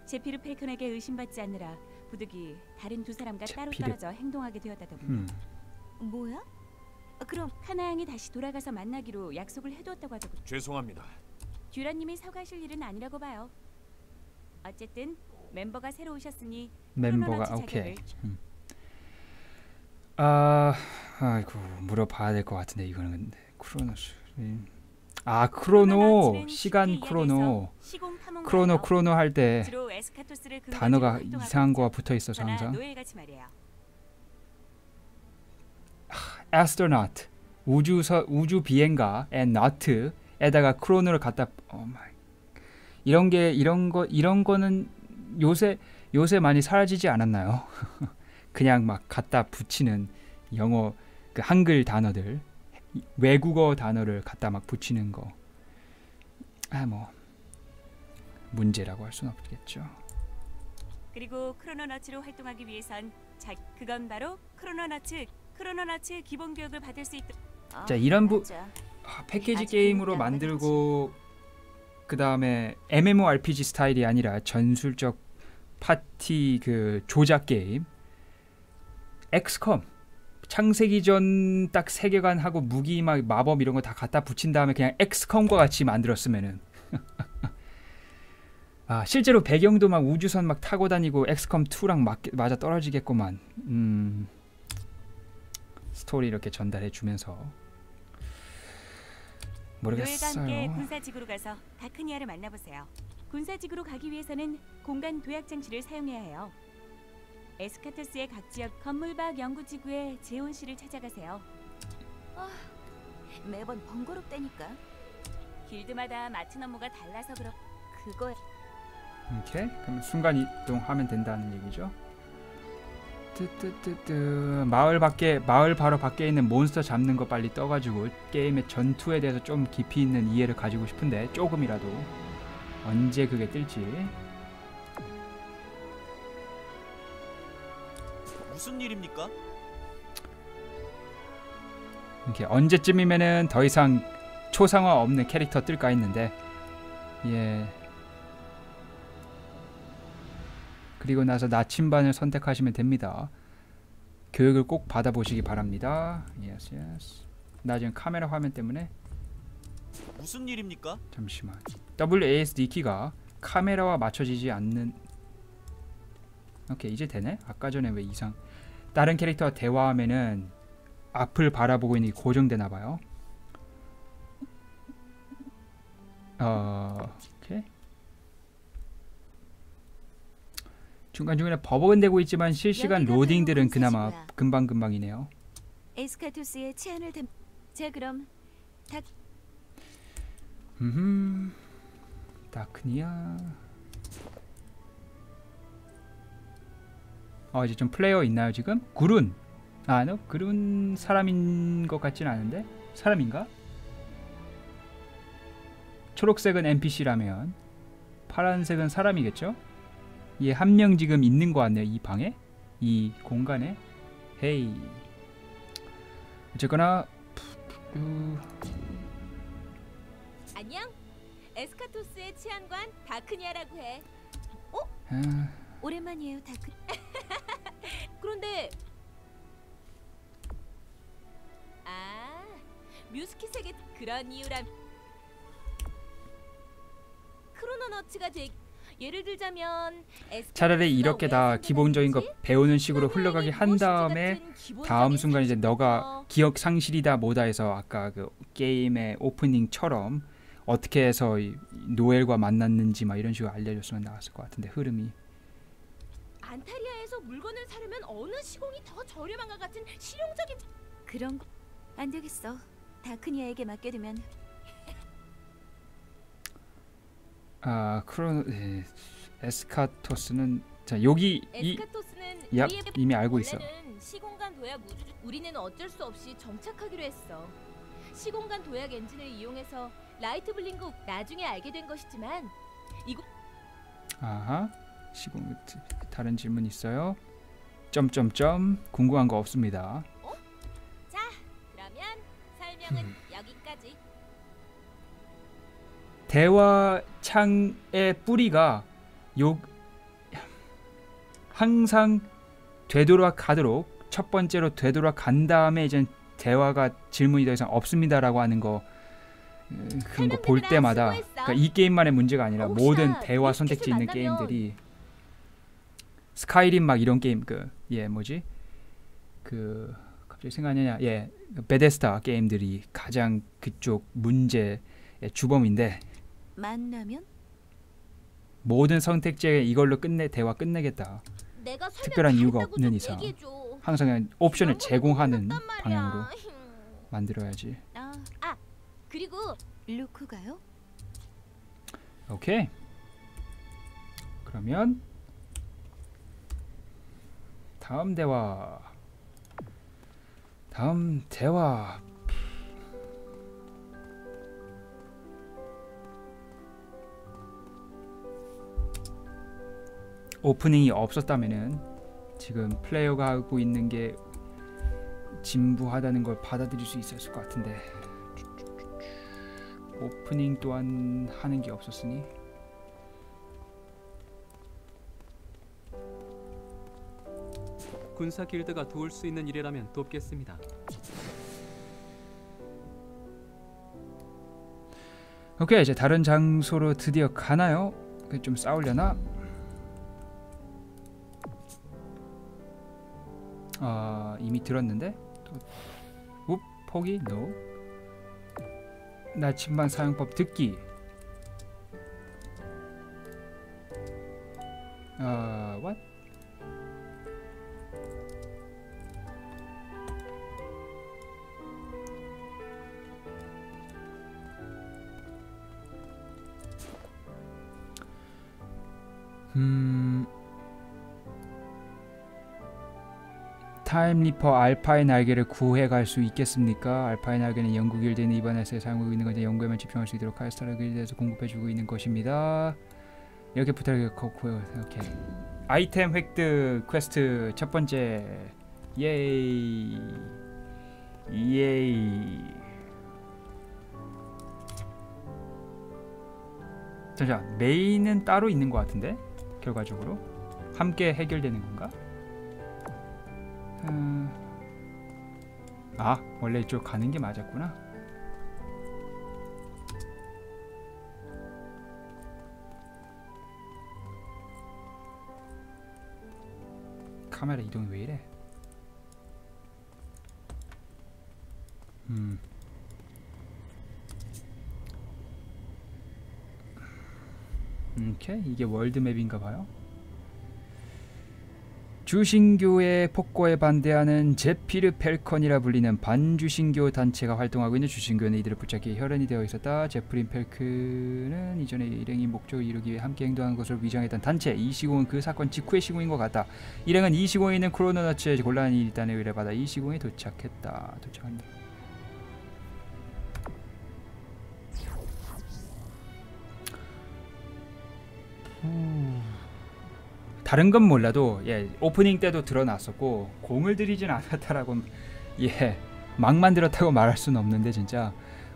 제피르 펠컨에게 의심받지 않느라 부득이 다른 두 사람과 따로 제피르. 떨어져 행동하게 되었다더군요. 음. 뭐야? 그럼 카나양이 다시 돌아가서 만나기로 약속을 해두었다고 하더군. 죄송합니다. 듀라님이 사과하실 일은 아니라고 봐요. 어쨌든 멤버가 새로 오셨으니 멤버가 오케이 음. 아 아이고 물어봐야 될 것 같은데 이거는 근데 크로노스 음. 아 크로노 시간 크로노. 크로노 크로노 할 때 단어가 이상한. 거가 붙어 있어서 항상 말이에요. astronaut 우주서 우주 비행가 astronaut에다가 chrono를 갖다 oh my 이런 게 이런 거 이런 거는 요새 요새 많이 사라지지 않았나요? 그냥 막 갖다 붙이는 영어 그 한글 단어들 이- 외국어 단어를 갖다 막 붙이는 거. 아 뭐 문제라고 할 수는 없겠죠. 그리고 크로노너츠로 활동하기 위해선 자, 그건 바로 크로노너츠 크로노너츠 기본 교육을 받을 수 있도록 자, 이런 부- 맞아. 아, 패키지 게임으로 만들고 그 다음에 MMORPG 스타일이 아니라 전술적 파티 그 조작 게임. XCOM. 창세기 전 딱 세계관 하고 무기 막 마법 이런 거 다 갖다 붙인 다음에 그냥 XCOM과 같이 만들었으면은. 아 실제로 배경도 막 우주선 막 타고 다니고 XCOM 2랑 맞, 맞아 떨어지겠구만. 음. 스토리 이렇게 전달해 주면서 노엘과 함께 모르겠어요. 군사지구로 가서 다크니아를 만나보세요. 군사지구로 가기 위해서는 공간 도약 장치를 사용해야 해요. 에스카토스의 각 지역 건물 밖 연구지구에 재온 씨를 찾아가세요. 매번 번거롭다니까. 길드마다 맡은 업무가 달라서 그렇. 그거 오케이. 그럼 순간 이동하면 된다는 얘기죠. 뜨뜨뜨뜨 마을 밖에 마을 바로 밖에 있는 몬스터 잡는 거 빨리 떠가지고 게임의 전투에 대해서 좀 깊이 있는 이해를 가지고 싶은데 조금이라도. 언제 그게 뜰지. 무슨 일입니까? 이렇게 언제쯤이면은 더 이상 초상화 없는 캐릭터 뜰까 했는데 예 그리고 나서 나침반을 선택하시면 됩니다. 교육을 꼭 받아보시기 바랍니다. yes yes 나 지금 카메라 화면 때문에 무슨 일입니까? 잠시만. WASD 키가 카메라와 맞춰지지 않는 오케이 이제 되네? 아까 전에 왜 이상. 다른 캐릭터와 대화하면은 앞을 바라보고 있는 게 고정되나 봐요. 어 오케이 중간중간에 버벅은 되고 있지만 실시간 로딩들은 그나마. 금방금방이네요 에스카토스의 치안을 담. 자 그럼 음 다크니아 어 이제 좀 플레이어 있나요 지금? 구룬 아 no? 구룬 사람인 것 같진 않은데 사람인가? 초록색은 NPC라면 파란색은 사람이겠죠? 얘 한 명 지금 있는 것 같네요 이 방에 이 공간에 헤이 어쨌거나 푸- 안녕. 에스카토스의 치안관 다크니아라고 해. 아, 오랜만이에요 다크. 그런데 아 뮤스키색의 그런 이유람. 크로노너츠가 되. 예를 들자면 차라리 이렇게 다 기본적인 거 배우는 식으로 흘러가게 한 다음에 다음 순간 이제 너가 기억 상실이다 뭐다 해서 아까 그 게임의 오프닝처럼 어떻게 해서 이 노엘과 만났는지 막 이런 식으로 알려줬으면 나왔을 것 같은데 흐름이 안타리아에서 물건을 사려면 어느 시공이 더 저렴한가 같은 실용적인 그런 거 안 되겠어. 다크니아에게 맡겨두면 아 크로 에, 에스카토스는 자 여기 이 우리의 이미 알고 있어. 시공간 도약 우리는 어쩔 수 없이 정착하기로 했어. 시공간 도약 엔진을 이용해서 라이트 블링거 나중에 알게 된 것이지만 아하 시공 다른 질문 있어요? 점점점. 궁금한 거 없습니다. 그러면 설명은 음. 대화 창의 뿌리가 요 항상 되돌아가도록 첫 번째로 되돌아간 다음에 이제 대화가 질문이 더 이상 없습니다라고 하는 거 음, 그런 거 볼 때마다. 그러니까 이 게임만의 문제가 아니라 모든 대화 이 선택지 있는 게임들이 스카이림 막 이런 게임 그 예 뭐지 그 갑자기 생각이 안 나냐 예 베데스타 게임들이 가장 그쪽 문제의 주범인데 만나면 모든 선택지에 이걸로 끝내 대화 끝내겠다. 특별한 이유가 없는 좀 이상. 항상 옵션을 제공하는. 방향으로 만들어야지. 아, 아 그리고 루크가요? 오케이. 그러면 다음 대화. 다음 대화. 오프닝이 없었다면은 지금 플레이어가 하고 있는 게 진부하다는 걸 받아들일 수 있었을 것 같은데 오프닝 또한 하는 게 없었으니 군사 길드가 도울 수 있는 일이라면 돕겠습니다. 오케이 이제 다른 장소로 드디어 가나요? 그좀 싸우려나? 어, 이미 들었는데? 또, 포기 no 나침반 사용법 듣기. 어, what? 음... 타임 리퍼 알파의 날개를 구해갈 수 있겠습니까? 알파의 날개는 연구 길드는 이번에서 사용하고 있는 건데 연구에만 집중할 수 있도록 카이스타르 길드에서 공급해주고 있는 것입니다. 이렇게 부탁드려요. 오케이. 아이템 획득 퀘스트 첫 번째. yay. yay. 잠시만 메인은 따로 있는 것 같은데 결과적으로 함께 해결되는 건가? 음... 아 원래 이쪽 가는 게 맞았구나. 카메라 이동이 왜 이래? 음. 오케이 이게 월드맵인가 봐요. 주신교의 폭거에 반대하는 제피르 펠컨이라 불리는 반주신교 단체가 활동하고 있는 주신교는 이들을 붙잡기 혈연이 되어 있었다. 제프린 펠크는 이전에 일행이 목적을 이루기 위해 함께 행동한 것으로 위장했던 단체. 이 시공은 그 사건 직후의 시공인 것 같다. 일행은 이 시공에 있는 크로노너츠의 곤란한 일단에 의뢰받아 이 시공에 도착했다. 도착한다. 다른 건 몰라도 예 오프닝 때도 드러났었고 공을 들이진 않았다라고 예 막 만들었다고 말할 수는 없는데 진짜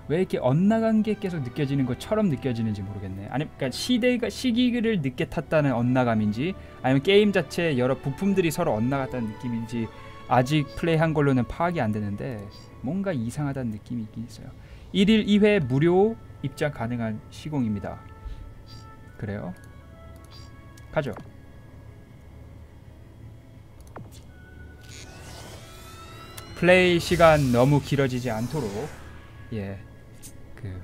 왜 이렇게 엇나간 게 계속 느껴지는 것처럼 느껴지는지 모르겠네. 아니 그러니까 시대가 시기를 늦게 탔다는 엇나감인지 아니면 게임 자체 여러 부품들이 서로 엇나갔다는 느낌인지 아직 플레이한 걸로는 파악이 안 되는데 뭔가 이상하다는 느낌이 있긴 있어요. 1일 2회 무료 입장 가능한 시공입니다. 그래요? 가죠. 플레이 시간 너무 길어지지 않도록 예 그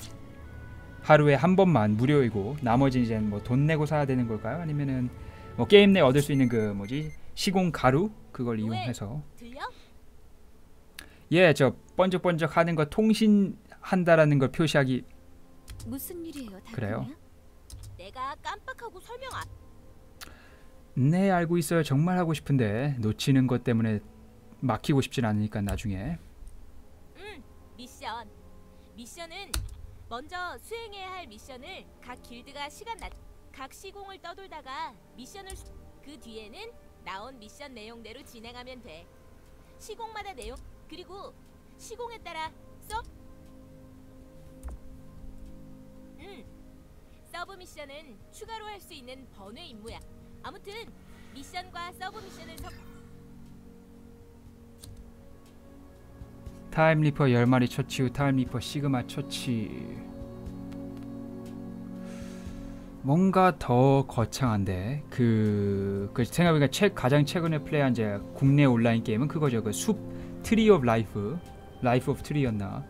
하루에 한 번만 무료이고 나머지 이제 뭐 돈 내고 사야 되는 걸까요? 아니면은 뭐 게임 내 얻을 수 있는 그 뭐지 시공 가루 그걸 이용해서 예 저 번쩍번쩍 하는 거 통신한다라는 걸 표시하기 무슨 일이에요? 그래요? 내가 깜빡하고 설명 안. 네 알고 있어요 정말 하고 싶은데 놓치는 것 때문에 막히고 싶진 않으니까 나중에 응. 미션. 미션은 먼저 수행해야 할 미션을 각 길드가 시간 나. 각 시공을 떠돌다가 미션을 수... 그 뒤에는 나온 미션 내용대로 진행하면 돼. 시공마다 내용 그리고 시공에 따라 서. 응. 서브 미션은 추가로 할 수 있는 번외 임무야. 아무튼 미션과 서브 미션을 섞. 타임 리퍼 10마리 처치 후 타임 리퍼 시그마 처치. 뭔가 더 거창한데 그, 그 생각해보니까 최, 가장 최근에 플레이한 제 국내 온라인 게임은 그거죠. 그 숲 Tree of Life Life of Tree였나?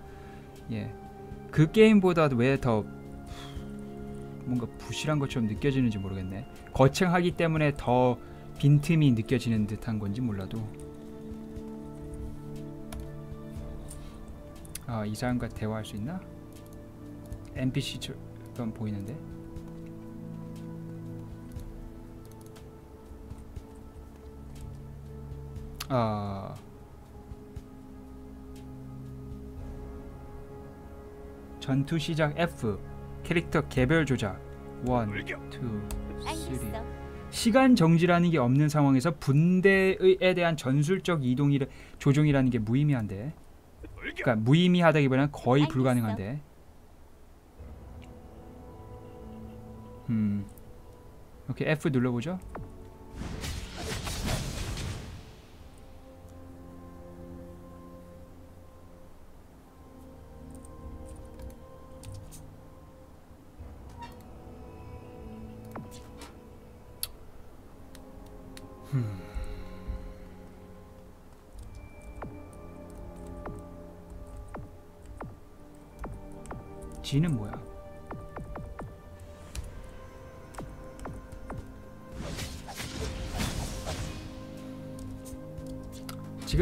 예 그 게임보다 왜 더 뭔가 부실한 것처럼 느껴지는지 모르겠네. 거창하기 때문에 더 빈틈이 느껴지는 듯한 건지 몰라도 아, 이 사람과 대화할 수 있나? NPC처럼 보이는데? 아... 전투 시작 F 캐릭터 개별 조작 1, 2, 3 알겠어. 시간 정지라는 게 없는 상황에서 분대에 대한 전술적 이동이 조종이라는 게 무의미한데 그러니까 무의미하다기보다는 거의. 불가능한데. 음. 이렇게 F 눌러보죠.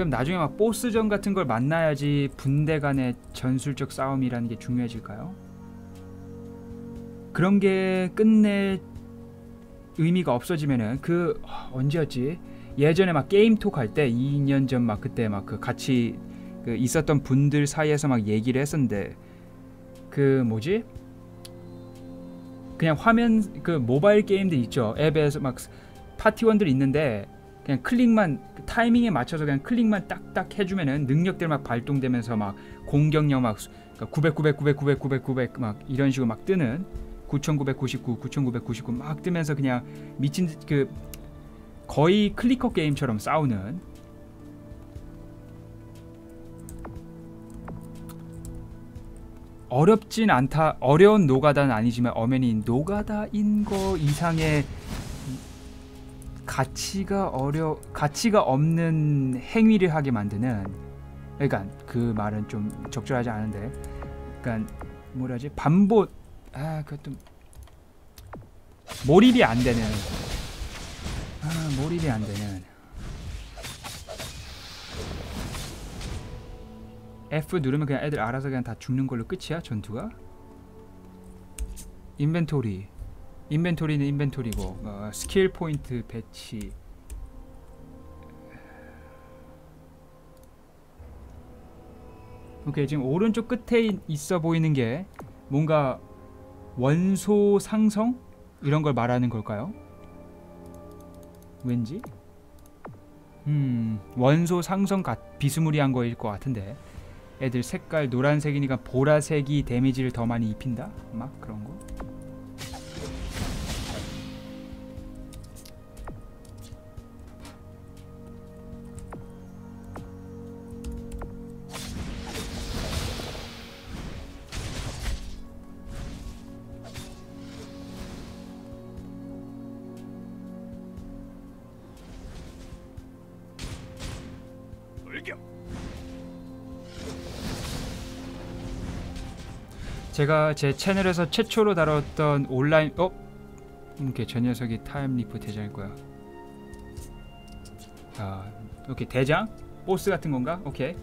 지금 나중에 막 보스전 같은 걸 만나야지 분대 간의 전술적 싸움이라는 게 중요해질까요? 그런 게 끝내 의미가 없어지면은 그 아, 언제였지? 예전에 막 게임톡 할 때 2년 전 막 그때 막 그 같이 그 있었던 분들 사이에서 막 얘기를 했었는데 그 뭐지? 그냥 화면 그 모바일 게임들 있죠. 앱에서 막 파티원들 있는데 그냥 클릭만 그 타이밍에 맞춰서 그냥 클릭만 딱딱 해주면은 능력들 막 발동되면서 막 공격력 막 수- 그러니까 900, 900, 900, 900, 900, 900 막 이런 식으로 막 뜨는 9,999, 9,999 막 뜨면서 그냥 미친 듯 그 거의 clicker 게임처럼 싸우는 어렵진 않다. 어려운 노가다는 아니지만 엄연히 노가다인 거 이상의 가치가 어려 가치가 없는 행위를 하게 만드는 그러니까 그 말은 좀 적절하지 않은데 그러니까 뭐라지? 반복 아 그것도 몰입이 안 되는 아 몰입이 안 되는. F 누르면 그냥 애들 알아서 그냥 다 죽는 걸로 끝이야 전투가? inventory inventory는 inventory고 어, skill point 배치. 오케이 지금 오른쪽 끝에 이- 있어 보이는 게 뭔가 원소 상성? 이런 걸 말하는 걸까요? 왠지? 음 원소 상성 같 비스무리한 거일 것 같은데. 애들 색깔 노란색이니까 보라색이 데미지를 더 많이 입힌다? 막 그런 거 제가 제 채널에서 최초로 다뤘던 온라인 어? 이렇게 저 녀석이 타임 리퍼 대장일 거야. 아, 오케이 대장? 보스 같은 건가? 오케이.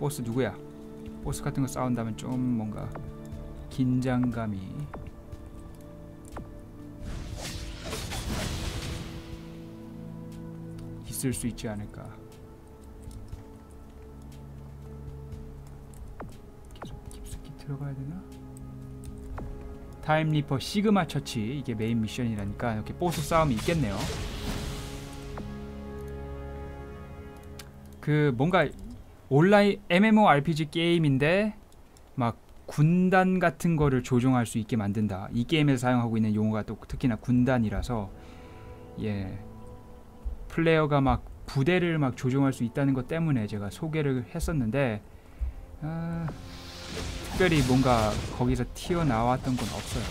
보스 누구야? 보스 같은 거 싸운다면 좀 뭔가 긴장감이 있을 수 있지 않을까. 계속 깊숙이 들어가야 되나? 타임 리퍼 시그마 처치 이게 메인 미션이라니까 이렇게 보스 싸움이 있겠네요. 그 뭔가 온라인 MMORPG 게임인데 막 군단 같은 거를 조종할 수 있게 만든다. 이 게임에서 사용하고 있는 용어가 또 특히나 군단이라서 예 플레이어가 막 부대를 막 조종할 수 있다는 것 때문에 제가 소개를 했었는데 아, 특별히 뭔가 거기서 튀어나왔던 건 없어요.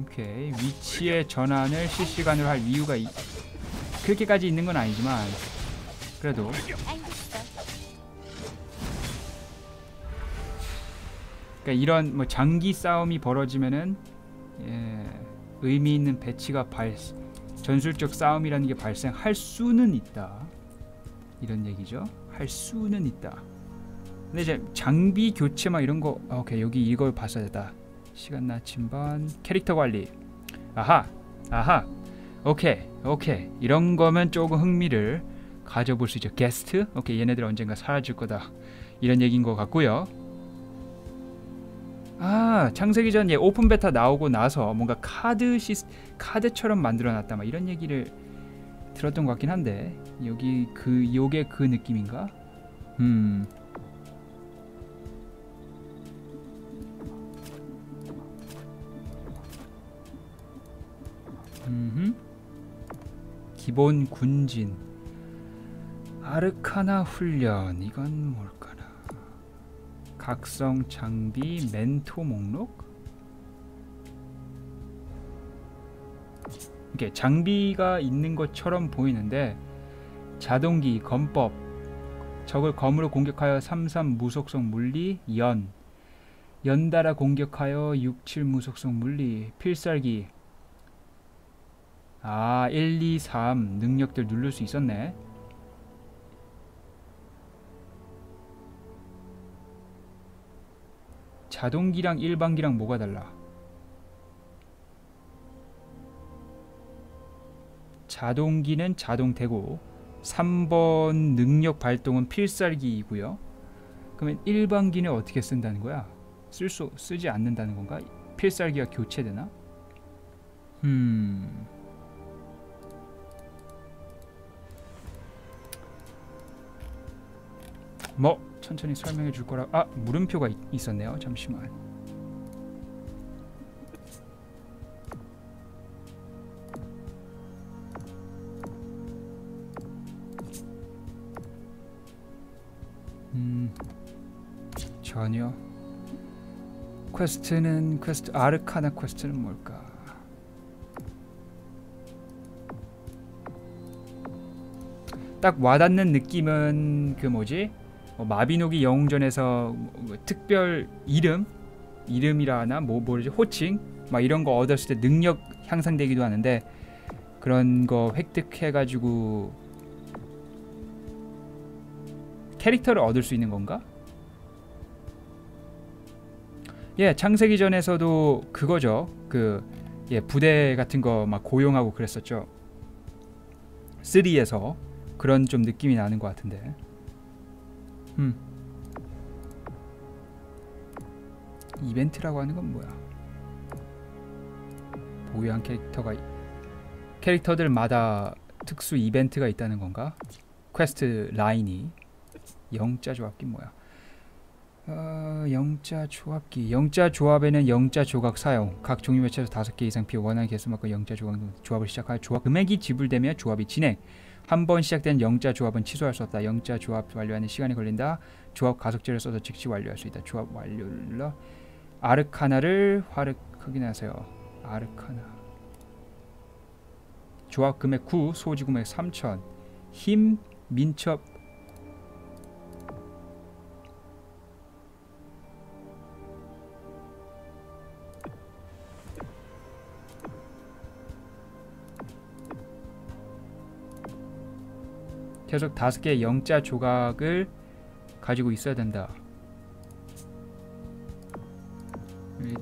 오케이 위치의 전환을 실시간으로 할 이유가 이, 그렇게까지 있는 건 아니지만 그래도. 그러니까 이런 뭐 장기 싸움이 벌어지면은 예, 의미 있는 배치가 발 전술적 싸움이라는 게 발생할 수는 있다. 이런 얘기죠. 할 수는 있다. 근데 이제 장비 교체 막 이런 거 아, 오케이. 여기 이걸 봤어야 됐다. 시간 나침반. 캐릭터 관리. 아하. 아하. 오케이. 오케이. 이런 거면 조금 흥미를 가져볼 수 있죠. 게스트? 오케이. 얘네들 언젠가 사라질 거다. 이런 얘기인 것 같고요 아 창세기 전 예, 오픈 베타 나오고 나서 뭔가 카드 시 카드처럼 만들어놨다 막 이런 얘기를 들었던 것 같긴 한데 여기 그 요게 그 느낌인가? 음. 음. 기본 군진 아르카나 훈련 이건 뭘까나? 각성 장비 멘토 목록? 이게 장비가 있는 것처럼 보이는데 자동기 검법 적을 검으로 공격하여 33 무속성 물리 연 연달아 공격하여 67 무속성 물리 필살기 아 1, 2, 3 능력들 누를 수 있었네 자동기랑 일반기랑 뭐가 달라? 자동기는 자동되고 3번 능력 발동은 필살기이고요. 그러면 일반기는 어떻게 쓴다는 거야? 쓸 수 쓰지 않는다는 건가? 필살기가 교체되나? 음. 뭐 천천히 설명해 줄 거라. 아, 물음표가 있, 있었네요. 잠시만. 음. 전혀 quest는 quest 아르카나 quest는 뭘까? 딱 와닿는 느낌은 그 뭐지? 뭐 마비노기 영웅전에서 뭐 특별 이름 이름이라 하나 뭐 뭐지 호칭 막 이런 거 얻었을 때 능력 향상되기도 하는데 그런 거 획득해가지고 캐릭터를 얻을 수 있는 건가? 예, 창세기 전에서도 그거죠. 그 예, 부대 같은 거 막 고용하고 그랬었죠. 3에서 그런 좀 느낌이 나는 것 같은데. 음. 이벤트라고 하는 건 뭐야? 보유한 캐릭터가 캐릭터들마다 특수 이벤트가 있다는 건가? 퀘스트 라인이 영자 조합기 뭐야? 어, 영자 조합기 영자 조합에는 영자 조각 사용 각 종류 매체에서 다섯 개 이상 필요 원하는 개수만큼 영자 조각 조합을 시작하여 조합 금액이 지불되며 조합이 진행 한 번 시작된 영자 조합은 취소할 수 없다. 영자 조합 완료하는 시간이 걸린다. 조합 가속제를 써서 즉시 완료할 수 있다. 조합 완료를. 아르카나를 화르 확인하세요. 아르카나. 조합 금액 9 소지 금액 3천. 힘 민첩 계속 다섯 개의 영자 조각을 가지고 있어야 된다.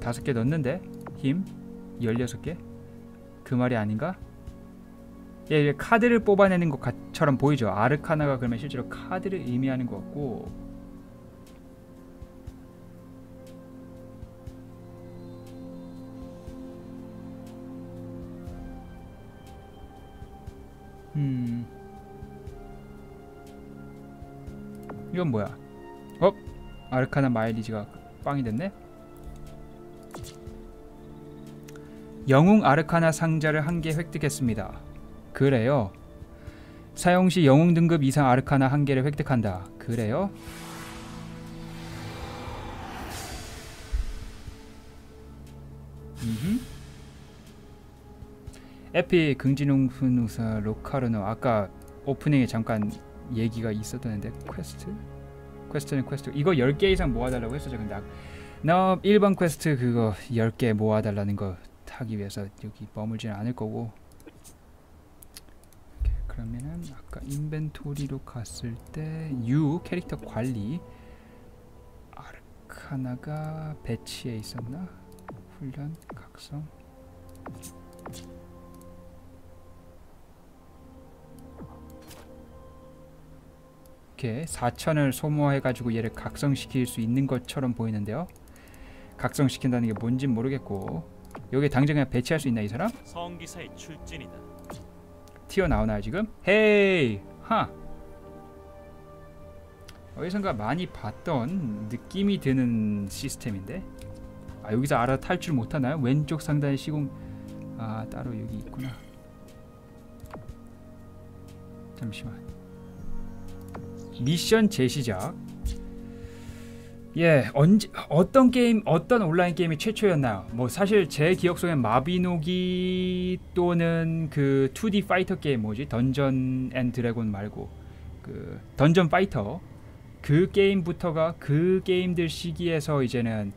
다섯 개 넣었는데 힘 16개? 그 말이 아닌가? 예, 카드를 뽑아내는 것처럼 보이죠. 아르카나가 그러면 실제로 카드를 의미하는 것 같고 음 이건 뭐야? 어? 아르카나 마일리지가 빵이 됐네? 영웅 아르카나 상자를 한 개 획득했습니다. 그래요. 사용 시 영웅 등급 이상 아르카나 한 개를 획득한다. 그래요? 음흠. 에피 긍지농훈 우사 로카르노 아까 오프닝에 잠깐 얘기가 있었던데 퀘스트? 퀘스트는 퀘스트 이거 10개 이상 모아달라고 했었죠 근데 아, 너 1번 퀘스트 그거 10개 모아달라는 거 하기 위해서 여기 머물지는 않을 거고 그러면은 아까 인벤토리로 갔을 때 U 캐릭터 관리 아르카나가 배치에 있었나? 훈련 각성 이렇게 4천을 소모해가지고 얘를 각성시킬 수 있는 것처럼 보이는데요. 각성시킨다는 게 뭔진 모르겠고 여기 당장 그냥 배치할 수 있나 이 사람? 성기사의 출진이다. 튀어나오나요 지금? 헤이! 하! 어디선가 많이 봤던 느낌이 드는 시스템인데 아 여기서 알아 탈출 못하나요? 왼쪽 상단에 시공 아 따로 여기 있구나 잠시만 미션 재시작. 예 언제 어떤 게임 어떤 온라인 게임이 최초였나요? 뭐 사실 제 기억 속엔 마비노기 또는 그 2D 파이터 게임 뭐지? Dungeon and Dragon 말고 그 Dungeon Fighter. 그 게임부터가 그 게임들 시기에서 이제는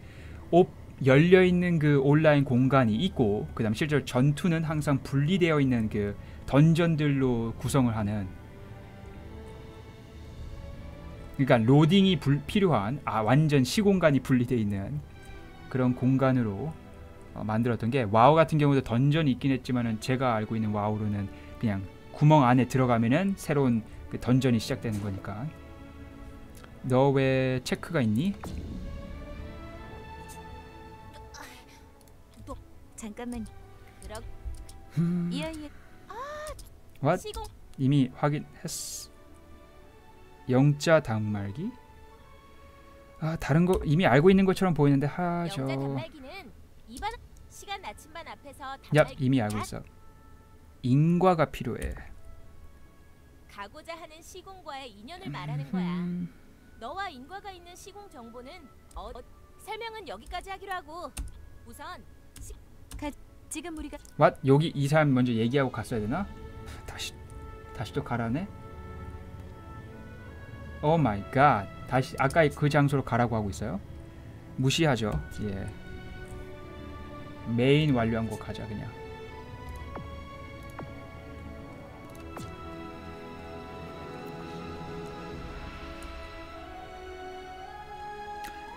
옵 열려 있는 그 온라인 공간이 있고 그다음 실제로 전투는 항상 분리되어 있는 그 dungeon들로 구성을 하는 그러니까 로딩이 불, 필요한 아 완전 시공간이 분리되어 있는 그런 공간으로 어, 만들었던 게 와우 같은 경우도 dungeon이 있긴 했지만은 제가 알고 있는 와우로는 그냥 구멍 안에 들어가면은 새로운 그 던전이 시작되는 거니까 너 왜 체크가 있니? 잠깐만. 그럼 음, 이 아이 what? 시공 이미 확인했어. 영자 단말기? 아 다른 거 이미 알고 있는 것처럼 보이는데 하죠. 야 이미 알고 있어. 인과가 필요해. 가고자 하는 시공과의 인연을 말하는 거야. 음, 너와 인과가 있는 시공 정보는 어, 어, 설명은 여기까지 하기로 하고 우선 지금 우리가 what? 여기 이 사람 먼저 얘기하고 갔어야 되나? 다시 다시 또 가라네. oh my god. 다시 아까 그 장소로 가라고 하고 있어요. 무시하죠. 예. 메인 완료한 거 가자 그냥.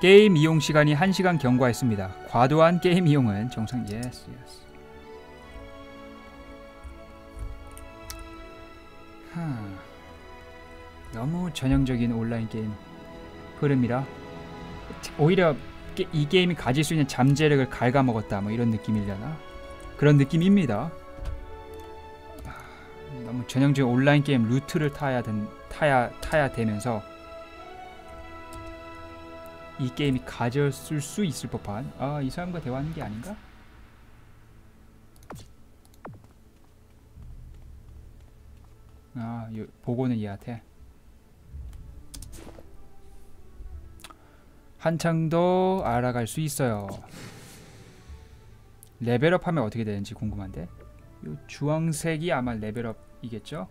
게임 이용 시간이 1시간 경과했습니다. 과도한 게임 이용은 정상 예스 예스. 하. 너무 전형적인 온라인 게임 흐름이라 오히려 게- 이 게임이 가질 수 있는 잠재력을 갉아먹었다 뭐 이런 느낌이려나 그런 느낌입니다. 아, 너무 전형적인 온라인 게임 루트를 타야 된 타야 타야 되면서 이 게임이 가졌을 수 있을 법한 아 이 사람과 대화하는 게 아닌가? 아 요, 보고는 얘한테 한창 더 알아갈 수 있어요. 레벨업 하면 어떻게 되는지 궁금한데 요 주황색이 아마 레벨업이겠죠?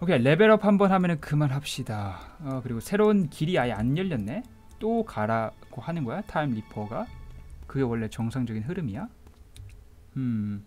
오케이 레벨업 한번 하면은 그만합시다. 어 그리고 새로운 길이 아예 안 열렸네. 또 가라고 하는 거야 타임 리퍼가? 그게 원래 정상적인 흐름이야? 음.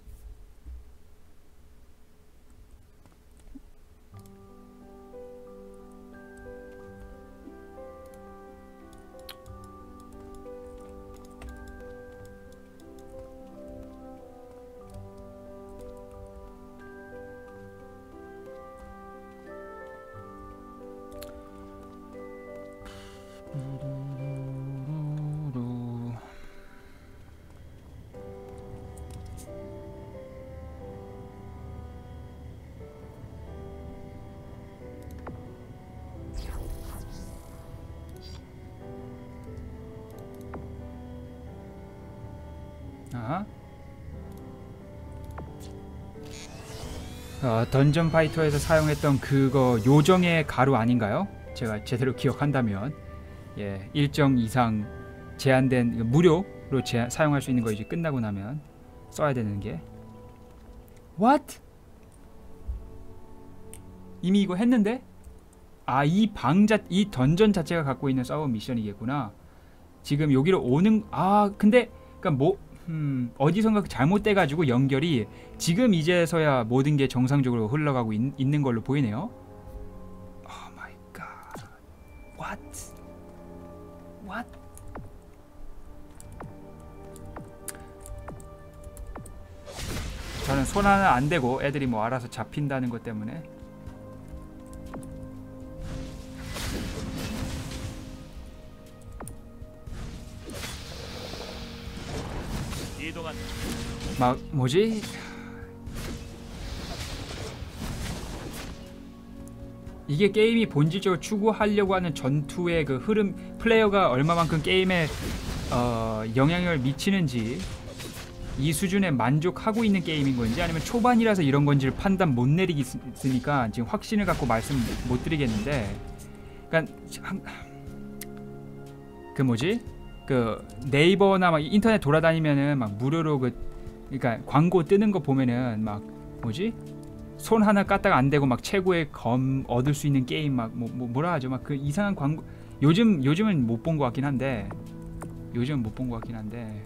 던전 파이터에서 사용했던 그거 요정의 가루 아닌가요? 제가 제대로 기억한다면 예 일정 이상 제한된 그 무료로 제, 사용할 수 있는 거 이제 끝나고 나면 써야 되는 게 What? 이미 이거 했는데? 아 이 방자 이 던전 자체가 갖고 있는 서버 미션이겠구나. 지금 여기로 오는 아 근데 그러니까 뭐 음, 어디선가 잘못돼가지고 연결이 지금 이제서야 모든 게 정상적으로 흘러가고 있, 있는 걸로 보이네요. Oh my god. What? What? 저는 손 하나 안 대고 애들이 뭐 알아서 잡힌다는 것 때문에 막 뭐지? 이게 게임이 본질적으로 추구하려고 하는 전투의 그 흐름 플레이어가 얼마만큼 게임에 어, 영향을 미치는지 이 수준에 만족하고 있는 게임인 건지 아니면 초반이라서 이런 건지를 판단 못 내리겠으니까 지금 확신을 갖고 말씀 못 드리겠는데 그러니까 참- 그 뭐지 그 네이버나 막 인터넷 돌아다니면은 막 무료로 그 그러니까 광고 뜨는 거 보면은 막 뭐지? 손 하나 까딱 안 대고 막 최고의 검 얻을 수 있는 게임 막 뭐 뭐 라 하죠? 막 그 이상한 광고. 요즘 요즘은 못 본 것 같긴 한데. 요즘은 못 본 것 같긴 한데.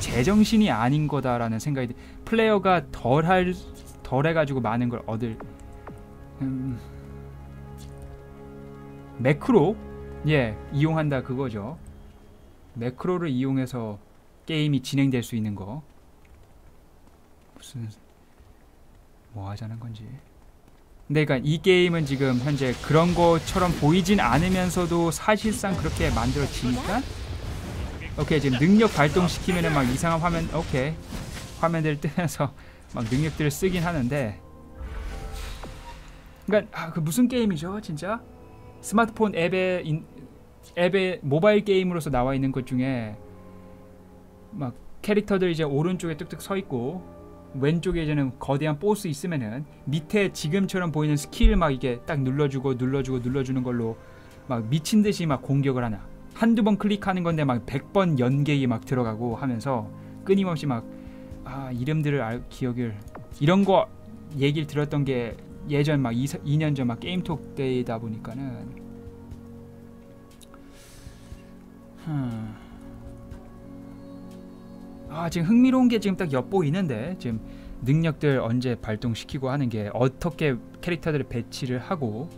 제정신이 아닌 거다라는 생각이 드- 플레이어가 덜 할 덜 해가지고 많은 걸 얻을. 음, 매크로? 예, 이용한다 그거죠. 매크로를 이용해서 게임이 진행될 수 있는 거. 무슨 뭐 하자는 건지. 근데 그러니까 이 게임은 지금 현재 그런 것처럼 보이진 않으면서도 사실상 그렇게 만들어지니까 오케이 지금 능력 발동시키면은 막 이상한 화면 오케이 화면들 뜨면서 막 능력들을 쓰긴 하는데 그러니까 아, 그 무슨 게임이죠 진짜 스마트폰 앱에 인, 앱에 모바일 게임으로서 나와 있는 것 중에 막 캐릭터들 이제 오른쪽에 뚝뚝 서 있고 왼쪽에 이제는 거대한 보스 있으면은 밑에 지금처럼 보이는 스킬 막 이게 딱 눌러주고 눌러주고 눌러주는 걸로 막 미친 듯이 막 공격을 하나. 한두 번 클릭하는 건데 막 100번 연계기 막 들어가고 하면서 끊임없이 막 아 이름들을 알 기억을. 이런 거 얘기를 들었던 게 예전 막 2, 2년 전 막 게임톡 때이다 보니까는 흠. 아 지금 흥미로운 게 지금 딱 엿보이는데 지금 능력들 언제 발동시키고 하는 게 어떻게 캐릭터들을 배치를 하고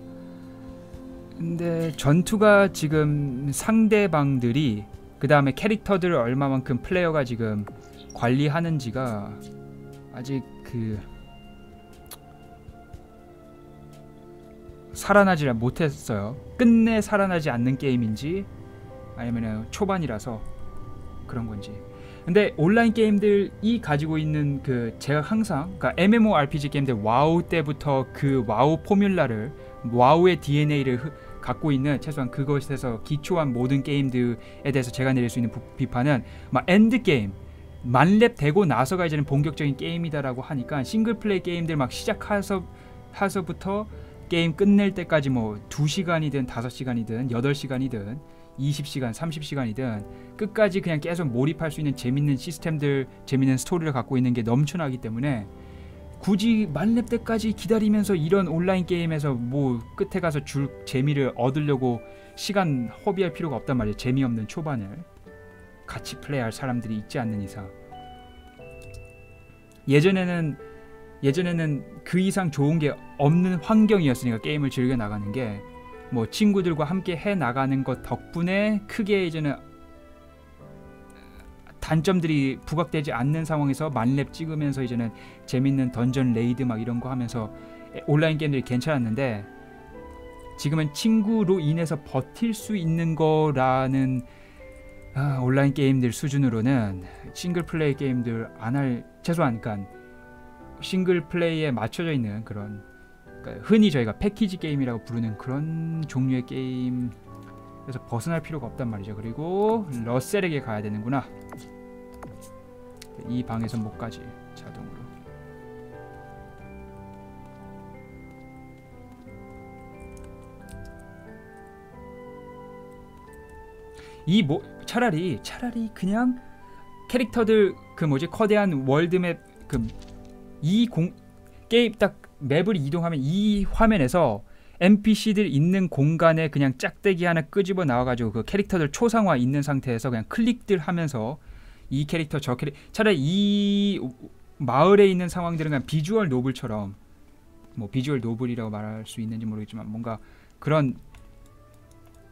근데 전투가 지금 상대방들이 그 다음에 캐릭터들을 얼마만큼 플레이어가 지금 관리하는지가 아직 그 살아나지 못했어요. 끝내 살아나지 않는 게임인지 아니면 초반이라서 그런 건지. 근데 온라인 게임들이 가지고 있는 그 제가 항상 그러니까 MMORPG 게임들 WoW 때부터 그 WoW formula를 WoW의 DNA를 갖고 있는 최소한 그것에서 기초한 모든 게임들에 대해서 제가 내릴 수 있는 부, 비판은 막 end game 만렙 되고 나서가 이제는 본격적인 게임이다라고 하니까 single play 게임들 막 시작해서 하서부터 게임 끝낼 때까지 뭐 2시간이든 5시간이든 8시간이든 20시간, 30시간이든 끝까지 그냥 계속 몰입할 수 있는 재밌는 시스템들, 재밌는 스토리를 갖고 있는 게 넘쳐나기 때문에 굳이 만렙 때까지 기다리면서 이런 온라인 게임에서 뭐 끝에 가서 줄 재미를 얻으려고 시간 허비할 필요가 없단 말이에요. 재미없는 초반을. 같이 플레이할 사람들이 있지 않는 이상. 예전에는 예전에는 그 이상 좋은 게 없는 환경이었으니까 게임을 즐겨 나가는 게 뭐 친구들과 함께 해 나가는 것 덕분에 크게 이제는 단점들이 부각되지 않는 상황에서 만렙 찍으면서 이제는 재밌는 dungeon raid 막 이런 거 하면서 온라인 게임들이 괜찮았는데 지금은 친구로 인해서 버틸 수 있는 거라는 아, 온라인 게임들 수준으로는 싱글 플레이 게임들 안 할 최소한 그러니까 싱글 플레이에 맞춰져 있는 그런 그러니까 흔히 저희가 패키지 게임이라고 부르는 그런 종류의 게임에서 벗어날 필요가 없단 말이죠. 그리고 러셀에게 가야 되는구나. 이 방에서 못 가지 자동으로. 이 뭐 차라리 차라리 그냥 캐릭터들 그 뭐지 커다란 월드맵 그 이 공 게임 딱 맵을 이동하면 이 화면에서 NPC들 있는 공간에 그냥 짝대기 하나 끄집어 나와가지고 그 캐릭터들 초상화 있는 상태에서 그냥 클릭들 하면서 이 캐릭터 저 캐릭 차라리 이 마을에 있는 상황들은 그냥 visual novel처럼 뭐 visual novel이라고 말할 수 있는지 모르겠지만 뭔가 그런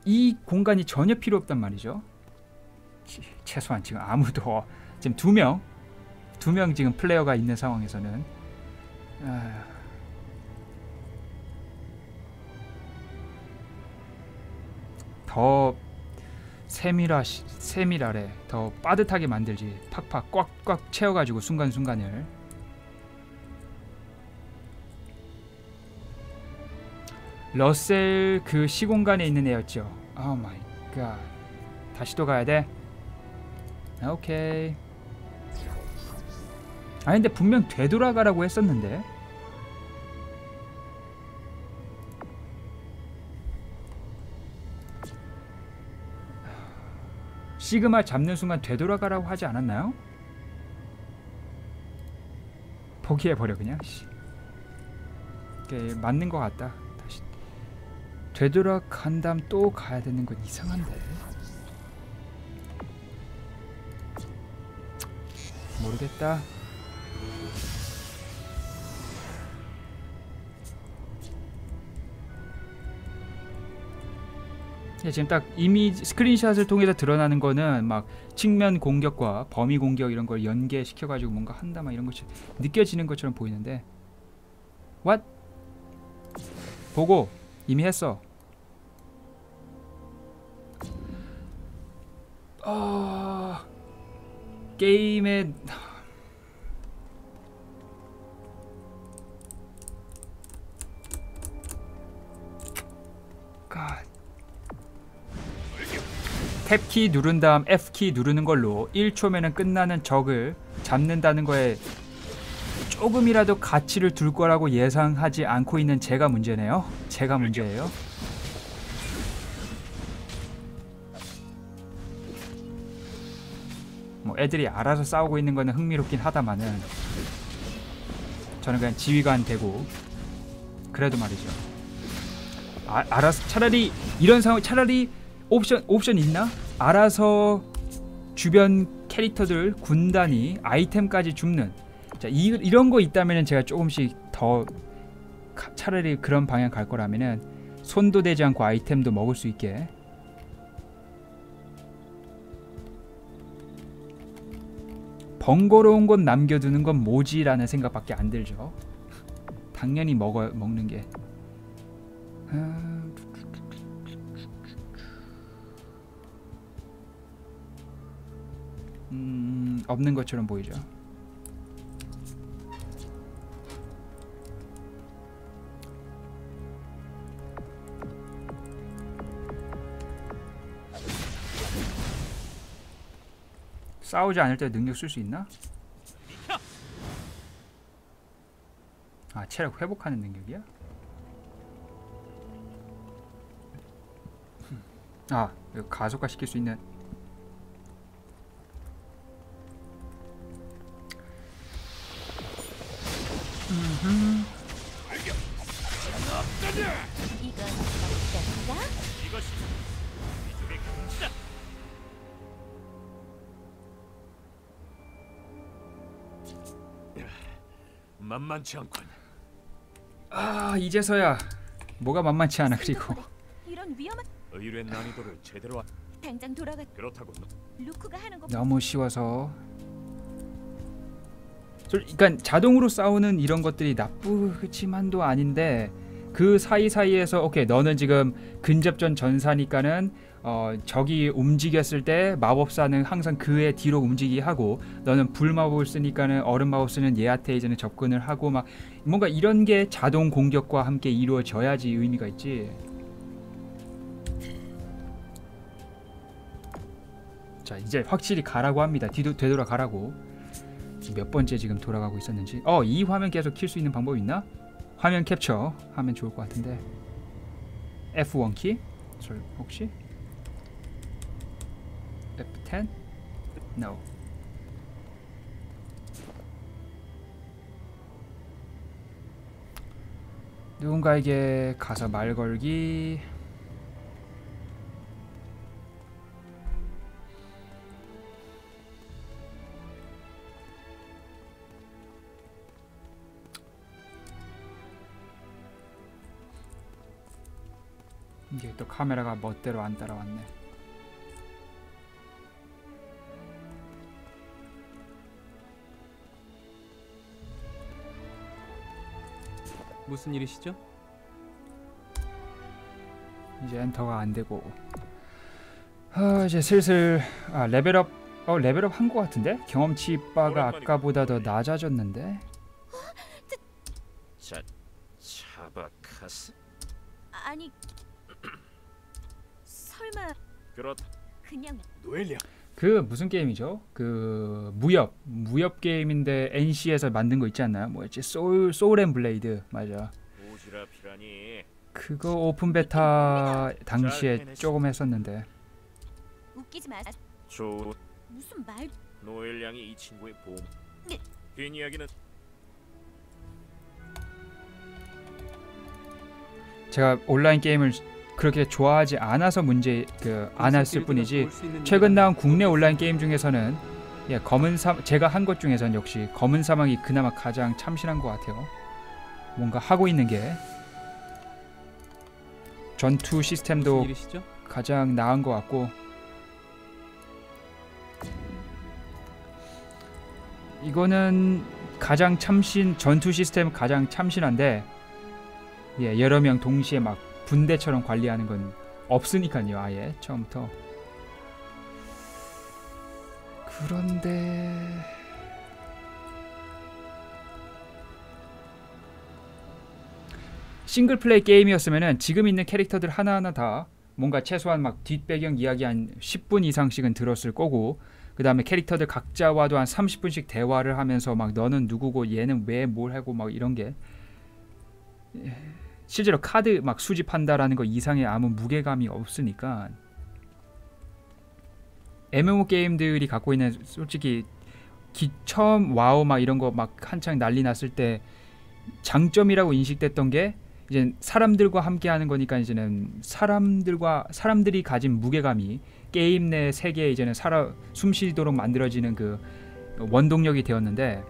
이 공간이 전혀 필요 없단 말이죠. 최소한 지금 아무도 지금 두 명, 두 명 지금 플레이어가 있는 상황에서는 아... 더 세밀하 세밀하래 더 빠듯하게 만들지. 팍팍 꽉꽉 채워가지고 순간순간을. 러셀 그 시공간에 있는 애였죠. Oh my god 다시 또 가야 돼? 오케이 아 근데 분명 되돌아가라고 했었는데 시그마 잡는 순간 되돌아가라고 하지 않았나요? 포기해버려 그냥. 이게 맞는 것 같다. 다시. 되돌아간 다음 또 가야 되는 건 이상한데. 모르겠다 예, 지금 딱 이미지 스크린샷을 통해서 드러나는 거는 막 측면 공격과 범위 공격 이런 걸 연계시켜 가지고 뭔가 한다 막 이런 것이 느껴지는 것처럼 보이는데. What? 보고 이미 했어. 어... 게임의 God. 탭키 누른 다음 F키 누르는 걸로 1초면은 끝나는 적을 잡는다는 거에 조금이라도 가치를 둘 거라고 예상하지 않고 있는 제가 문제네요. 제가 문제예요. 뭐 애들이 알아서 싸우고 있는 거는 흥미롭긴 하다마는 저는 그냥 지휘관 되고 그래도 말이죠. 아, 알아서 차라리 이런 상황 차라리 옵션 옵션 있나? 알아서 주변 캐릭터들 군단이 아이템까지 줍는 자 이, 이런 거 있다면은 제가 조금씩 더 가- 차라리 그런 방향 갈 거라면은 손도 대지 않고 아이템도 먹을 수 있게 번거로운 건 남겨두는 건 뭐지라는 생각밖에 안 들죠. 당연히 먹어 먹는 게. 아, 음, 없는 것처럼 보이죠. 싸우지 않을 때 능력 쓸 수 있나? 아 체력 회복하는 능력이야? 아 가속화 시킬 수 있는 만만치 않군. 아 이제서야 뭐가 만만치 않아 그리고. 이런 위험한 의뢰 난이도를 제대로 하... 당장 돌아가 그렇다고. 너- 루크가 하는 거 너무 쉬워서. 솔- 그러니까 자동으로 싸우는 이런 것들이 나쁘지만도 아닌데 그 사이사이에서 오케이 너는 지금 근접전 전사니까는 어 적이 움직였을 때 마법사는 항상 그의 뒤로 움직이게 하고 너는 불마법을 쓰니까는 얼음 마법 쓰는 얘한테 이제는 접근을 하고 막 뭔가 이런 게 자동 공격과 함께 이루어져야지 의미가 있지. 자 이제 확실히 가라고 합니다. 뒤도 되돌아 가라고. 몇 번째 지금 돌아가고 있었는지. 어 이 화면 계속 킬 수 있는 방법 있나? 화면 캡처 하면 좋을 것 같은데. F1 키? 저 혹시? F10? No. 누군가에게 가서 말 걸기. 이게 또 카메라가 멋대로 안 따라왔네. 무슨 일이시죠? 이제 엔터가 안 되고. 아 이제 슬슬 아 레벨업 어 레벨업 한것 같은데 경험치 바가 아까보다 더 낮아졌는데. 자, 차바카스. 아니 그렇다. 그냥 노엘리아. 그 무슨 게임이죠? 그 무협 무협 게임인데 NC에서 만든 거 있지 않나요? 뭐였지? Soul Soul and Blade 맞아. 그거 open beta 당시에 조금 했었는데 웃기지 마. 조 무슨 말? 노엘 양이 이 친구의 보험. 긴 이야기는 제가 온라인 게임을 그렇게 좋아하지 않아서 문제 그 안 했을 뿐이지 최근 나온 국내 온라인 게임 중에서는 예 검은 사 제가 한 것 중에선 역시 검은 사막이 그나마 가장 참신한 것 같아요. 뭔가 하고 있는 게 전투 시스템도? 가장 나은 것 같고 이거는 가장 참신 전투 시스템 가장 참신한데 예 여러 명 동시에 막 분대처럼 관리하는 건 없으니까요 아예 처음부터. 그런데 single play 게임이었으면은 지금 있는 캐릭터들 하나하나 다 뭔가 최소한 막 뒷배경 이야기 한 10분 이상씩은 들었을 거고 그 다음에 캐릭터들 각자와도 한 30분씩 대화를 하면서 막 너는 누구고 얘는 왜 뭘 하고 막 이런 게 예, 실제로 카드 막 수집한다라는 거 이상의 아무 무게감이 없으니까 MMO 게임들이 갖고 있는 솔직히 기, 처음 WoW 막 이런 거 막 한창 난리 났을 때 장점이라고 인식됐던 게 이제 사람들과 함께 하는 거니까 이제는 사람들과 사람들이 가진 무게감이 게임 내 세계에 이제는 살아 숨 쉬도록 만들어지는 그 원동력이 되었는데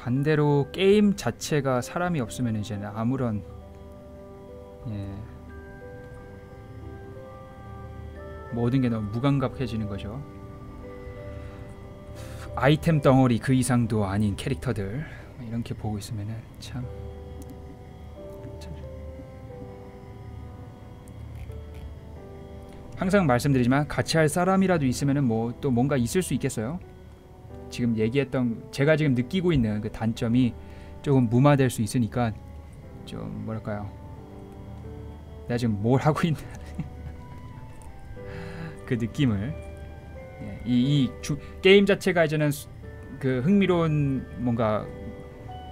반대로 게임 자체가 사람이 없으면 이제는 아무런 예 모든 게 너무 무감각해지는 거죠. 아이템 덩어리 그 이상도 아닌 캐릭터들 이렇게 보고 있으면은 참, 참 항상 말씀드리지만 같이 할 사람이라도 있으면은 뭐 또 뭔가 있을 수 있겠어요. 지금 얘기했던 제가 지금 느끼고 있는 그 단점이 조금 무마될 수 있으니까 좀 뭐랄까요? 내가 지금 뭘 하고 있나 그 느낌을 예, 이, 이 주, 게임 자체가 이제는 수- 그 흥미로운 뭔가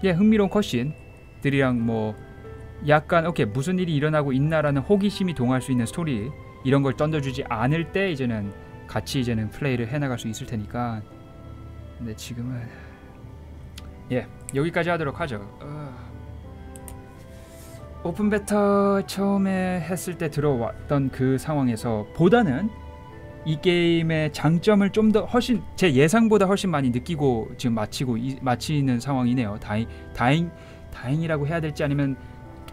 예 흥미로운 cutscene들이랑 뭐 약간 오케이 무슨 일이 일어나고 있나라는 호기심이 동할 수 있는 스토리 이런 걸 던져주지 않을 때 이제는 같이 이제는 플레이를 해나갈 수 있을 테니까 근데 지금은 예 여기까지 하도록 하죠. 어, 오픈 베타 처음에 했을 때 들어왔던 그 상황에서 보다는 이 게임의 장점을 좀 더 훨씬 제 예상보다 훨씬 많이 느끼고 지금 마치고 이, 마치는 상황이네요. 다행 다행 다행이라고 해야 될지 아니면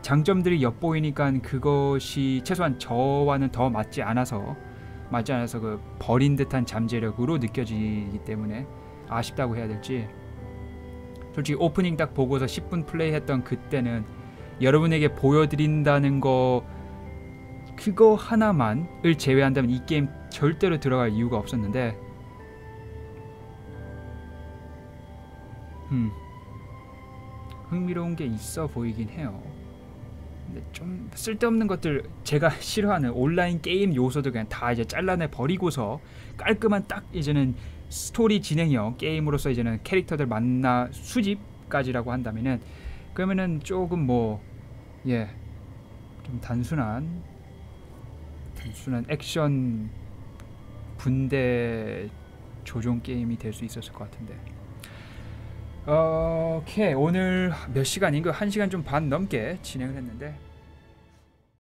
장점들이 엿보이니까 그것이 최소한 저와는 더 맞지 않아서 맞지 않아서 그 버린 듯한 잠재력으로 느껴지기 때문에 아쉽다고 해야 될지. 솔직히 오프닝 딱 보고서 10분 플레이했던 그때는 여러분에게 보여드린다는 거 그거 하나만을 제외한다면 이 게임 절대로 들어갈 이유가 없었는데. 음 흥미로운 게 있어 보이긴 해요. 근데 좀 쓸데없는 것들 제가 싫어하는 온라인 게임 요소도 그냥 다 이제 잘라내 버리고서 깔끔한 딱 이제는 스토리 진행형 게임으로서 이제는 캐릭터들 만나 수집까지라고 한다면은 그러면은 조금 뭐 예 좀 단순한 단순한 액션 분대 조종 게임이 될 수 있었을 것 같은데. 어, 오케이 오늘 몇 시간인가 한 시간 좀 반 넘게 진행을 했는데